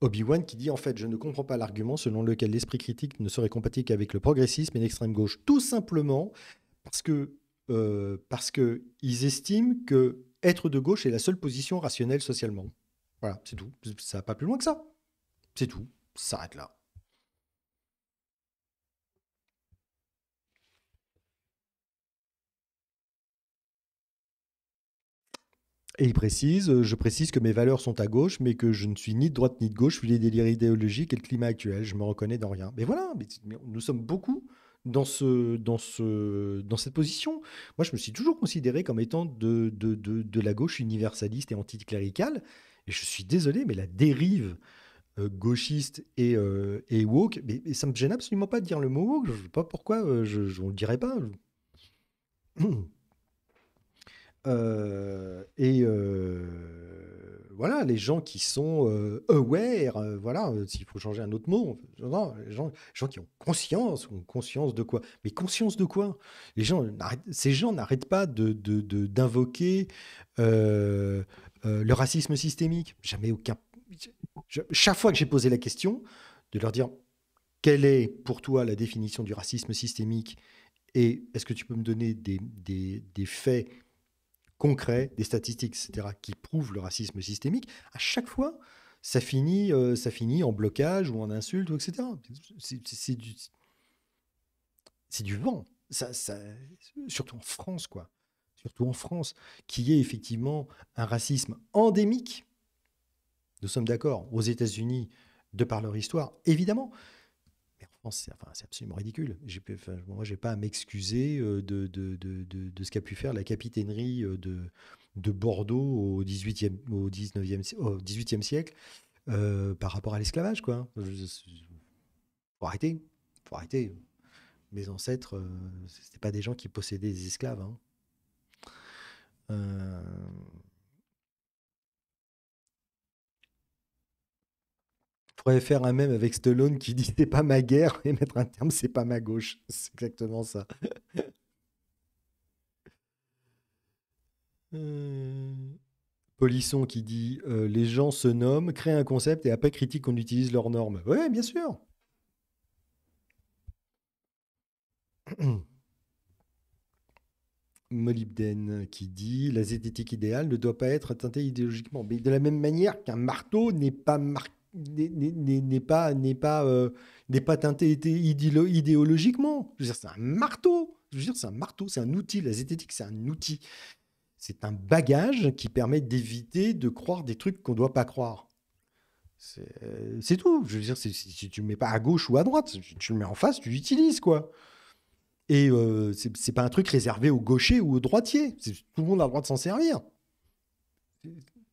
Obi-Wan qui dit en fait je ne comprends pas l'argument selon lequel l'esprit critique ne serait compatible qu'avec le progressisme et l'extrême gauche. Tout simplement parce que euh, estiment que être de gauche est la seule position rationnelle socialement. Voilà, c'est tout. Ça va pas plus loin que ça. C'est tout. Ça s'arrête là. Et il précise, euh, je précise que mes valeurs sont à gauche, mais que je ne suis ni de droite ni de gauche, vu les délires idéologiques et le climat actuel. Je me reconnais dans rien. Mais voilà, nous sommes beaucoup dans, ce, dans, ce, dans cette position. Moi, je me suis toujours considéré comme étant de, de, de, la gauche universaliste et anticléricale. Et je suis désolé, mais la dérive euh, gauchiste et, euh, et woke, mais, ça me gêne absolument pas de dire le mot woke. Je ne sais pas pourquoi je ne le dirais pas. *clears throat* Euh, et euh, voilà, les gens qui sont euh, aware, voilà, s'il faut changer un autre mot, non, les gens, qui ont conscience, ont conscience de quoi Mais conscience de quoi? Les gens, Ces gens n'arrêtent pas d'invoquer de, de, le racisme systémique. Jamais aucun. chaque fois que j'ai posé la question, de leur dire quelle est pour toi la définition du racisme systémique? Et est-ce que tu peux me donner des, des faits concrets, des statistiques, etc., qui prouvent le racisme systémique, à chaque fois, ça finit, euh, en blocage ou en insulte, etc. C'est du, vent. Surtout en France, quoi. Surtout en France, qui est effectivement un racisme endémique. Nous sommes d'accord. Aux États-Unis, de par leur histoire, évidemment c'est absolument ridicule. Moi, je n'ai pas à m'excuser euh, de, ce qu'a pu faire la capitainerie euh, de, de Bordeaux au 18e, au 19e, au 18e siècle euh, par rapport à l'esclavage. quoi. faut arrêter. faut arrêter. Mes ancêtres, ce n'étaient pas des gens qui possédaient des esclaves. Hein. Pourrais faire un même avec Stallone qui dit *laughs* c'est pas ma guerre et mettre un terme c'est pas ma gauche. *laughs* C'est exactement ça. *laughs* Euh, Polisson qui dit euh, les gens se nomment, créent un concept et après critiquent qu'on utilise leurs normes. Oui, bien sûr. *clears throat* Molybden qui dit la zététique idéale ne doit pas être teintée idéologiquement. Mais de la même manière qu'un marteau n'est pas marqué n'est pas n'est pas euh, n'est pas teinté idéologiquement. c'est un marteau. c'est un marteau, c'est un outil. La zététique, c'est un outil. C'est un bagage qui permet d'éviter de croire des trucs qu'on ne doit pas croire. C'est tout. Je veux dire, si tu ne mets pas à gauche ou à droite, tu le mets en face, tu l'utilises, quoi. Et euh, c'est pas un truc réservé aux gauchers ou aux droitiers. Tout le monde a le droit de s'en servir.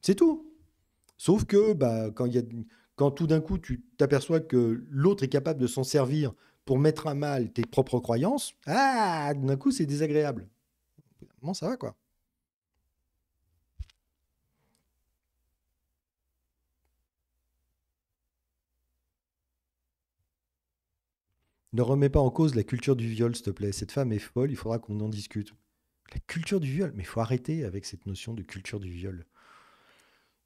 C'est tout. Sauf que bah, quand, y a, quand tout d'un coup tu t'aperçois que l'autre est capable de s'en servir pour mettre à mal tes propres croyances, ah, d'un coup c'est désagréable. Comment ça va quoi? Ne remets pas en cause la culture du viol, s'il te plaît. Cette femme est folle, il faudra qu'on en discute. La culture du viol, mais il faut arrêter avec cette notion de culture du viol.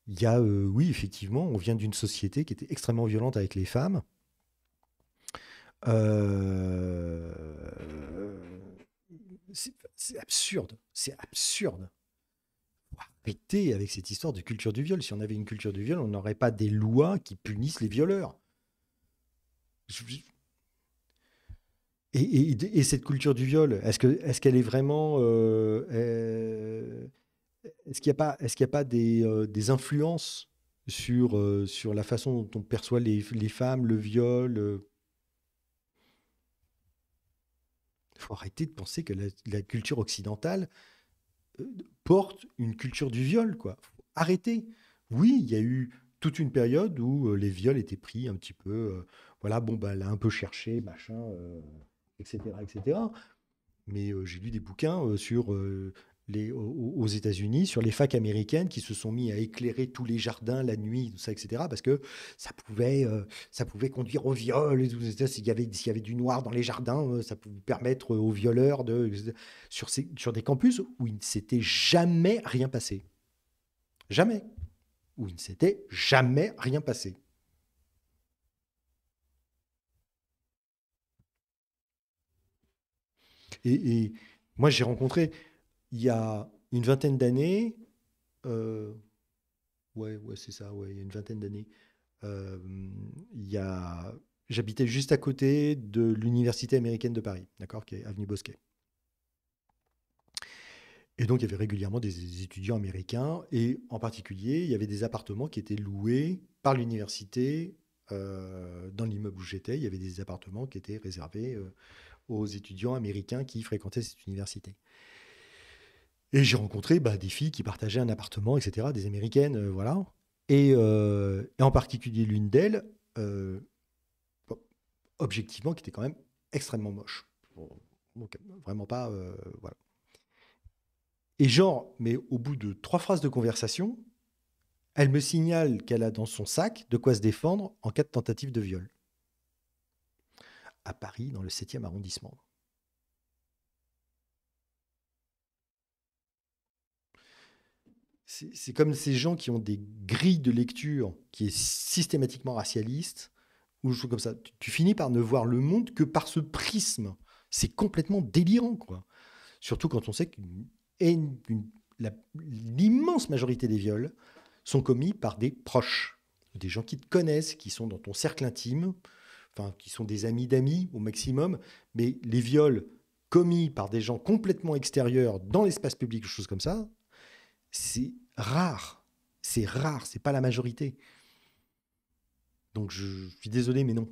Il y a, euh, oui, effectivement, on vient d'une société qui était extrêmement violente avec les femmes. Euh, c'est absurde, c'est absurde. Arrêtez avec cette histoire de culture du viol. Si on avait une culture du viol, on n'aurait pas des lois qui punissent les violeurs. Et, cette culture du viol, est-ce qu'elle est, est vraiment... Euh, est-ce qu'il n'y a pas, est-ce qu'il a pas des, euh, influences sur, sur la façon dont on perçoit les, les femmes, le viol Il faut arrêter de penser que la, culture occidentale porte une culture du viol. Quoi. arrêter. Oui, il y a eu toute une période où les viols étaient pris un petit peu... voilà, bon, bah, elle a un peu cherché, machin etc. etc. Mais euh, j'ai lu des bouquins euh, sur euh, aux États-Unis, sur les facs américaines qui se sont mis à éclairer tous les jardins la nuit, tout ça, etc. Parce que ça pouvait, ça pouvait conduire au viol. S'il y, avait, y avait du noir dans les jardins, ça pouvait permettre aux violeurs de. Sur, ces, sur des campus où il ne s'était jamais rien passé. Jamais. Où il ne s'était jamais rien passé. Et, moi, j'ai rencontré, il y a une vingtaine d'années, euh, ouais, ouais, c'est ça, ouais, une vingtaine d'années, euh, j'habitais juste à côté de l'université américaine de Paris, d'accord, qui est avenue Bosquet. Et donc, il y avait régulièrement des étudiants américains, et en particulier, il y avait des appartements qui étaient loués par l'université. Euh, dans l'immeuble où j'étais, il y avait des appartements qui étaient réservés aux étudiants américains qui fréquentaient cette université. Et j'ai rencontré bah, des filles qui partageaient un appartement, etc., des américaines, euh, voilà. Euh, et, en particulier l'une d'elles, euh, objectivement, qui était quand même extrêmement moche. donc, vraiment pas. voilà. Et genre, mais au bout de trois phrases de conversation, elle me signale qu'elle a dans son sac de quoi se défendre en cas de tentative de viol à Paris, dans le 7e arrondissement. C'est comme ces gens qui ont des grilles de lecture qui est systématiquement racialiste, ou je comme ça. Tu, finis par ne voir le monde que par ce prisme. C'est complètement délirant, quoi. Surtout quand on sait que l'immense majorité des viols sont commis par des proches, des gens qui te connaissent, qui sont dans ton cercle intime, qui sont des amis d'amis au maximum, mais les viols commis par des gens complètement extérieurs dans l'espace public, choses comme ça, c'est rare. C'est rare, c'est pas la majorité. Donc je suis désolé, mais non.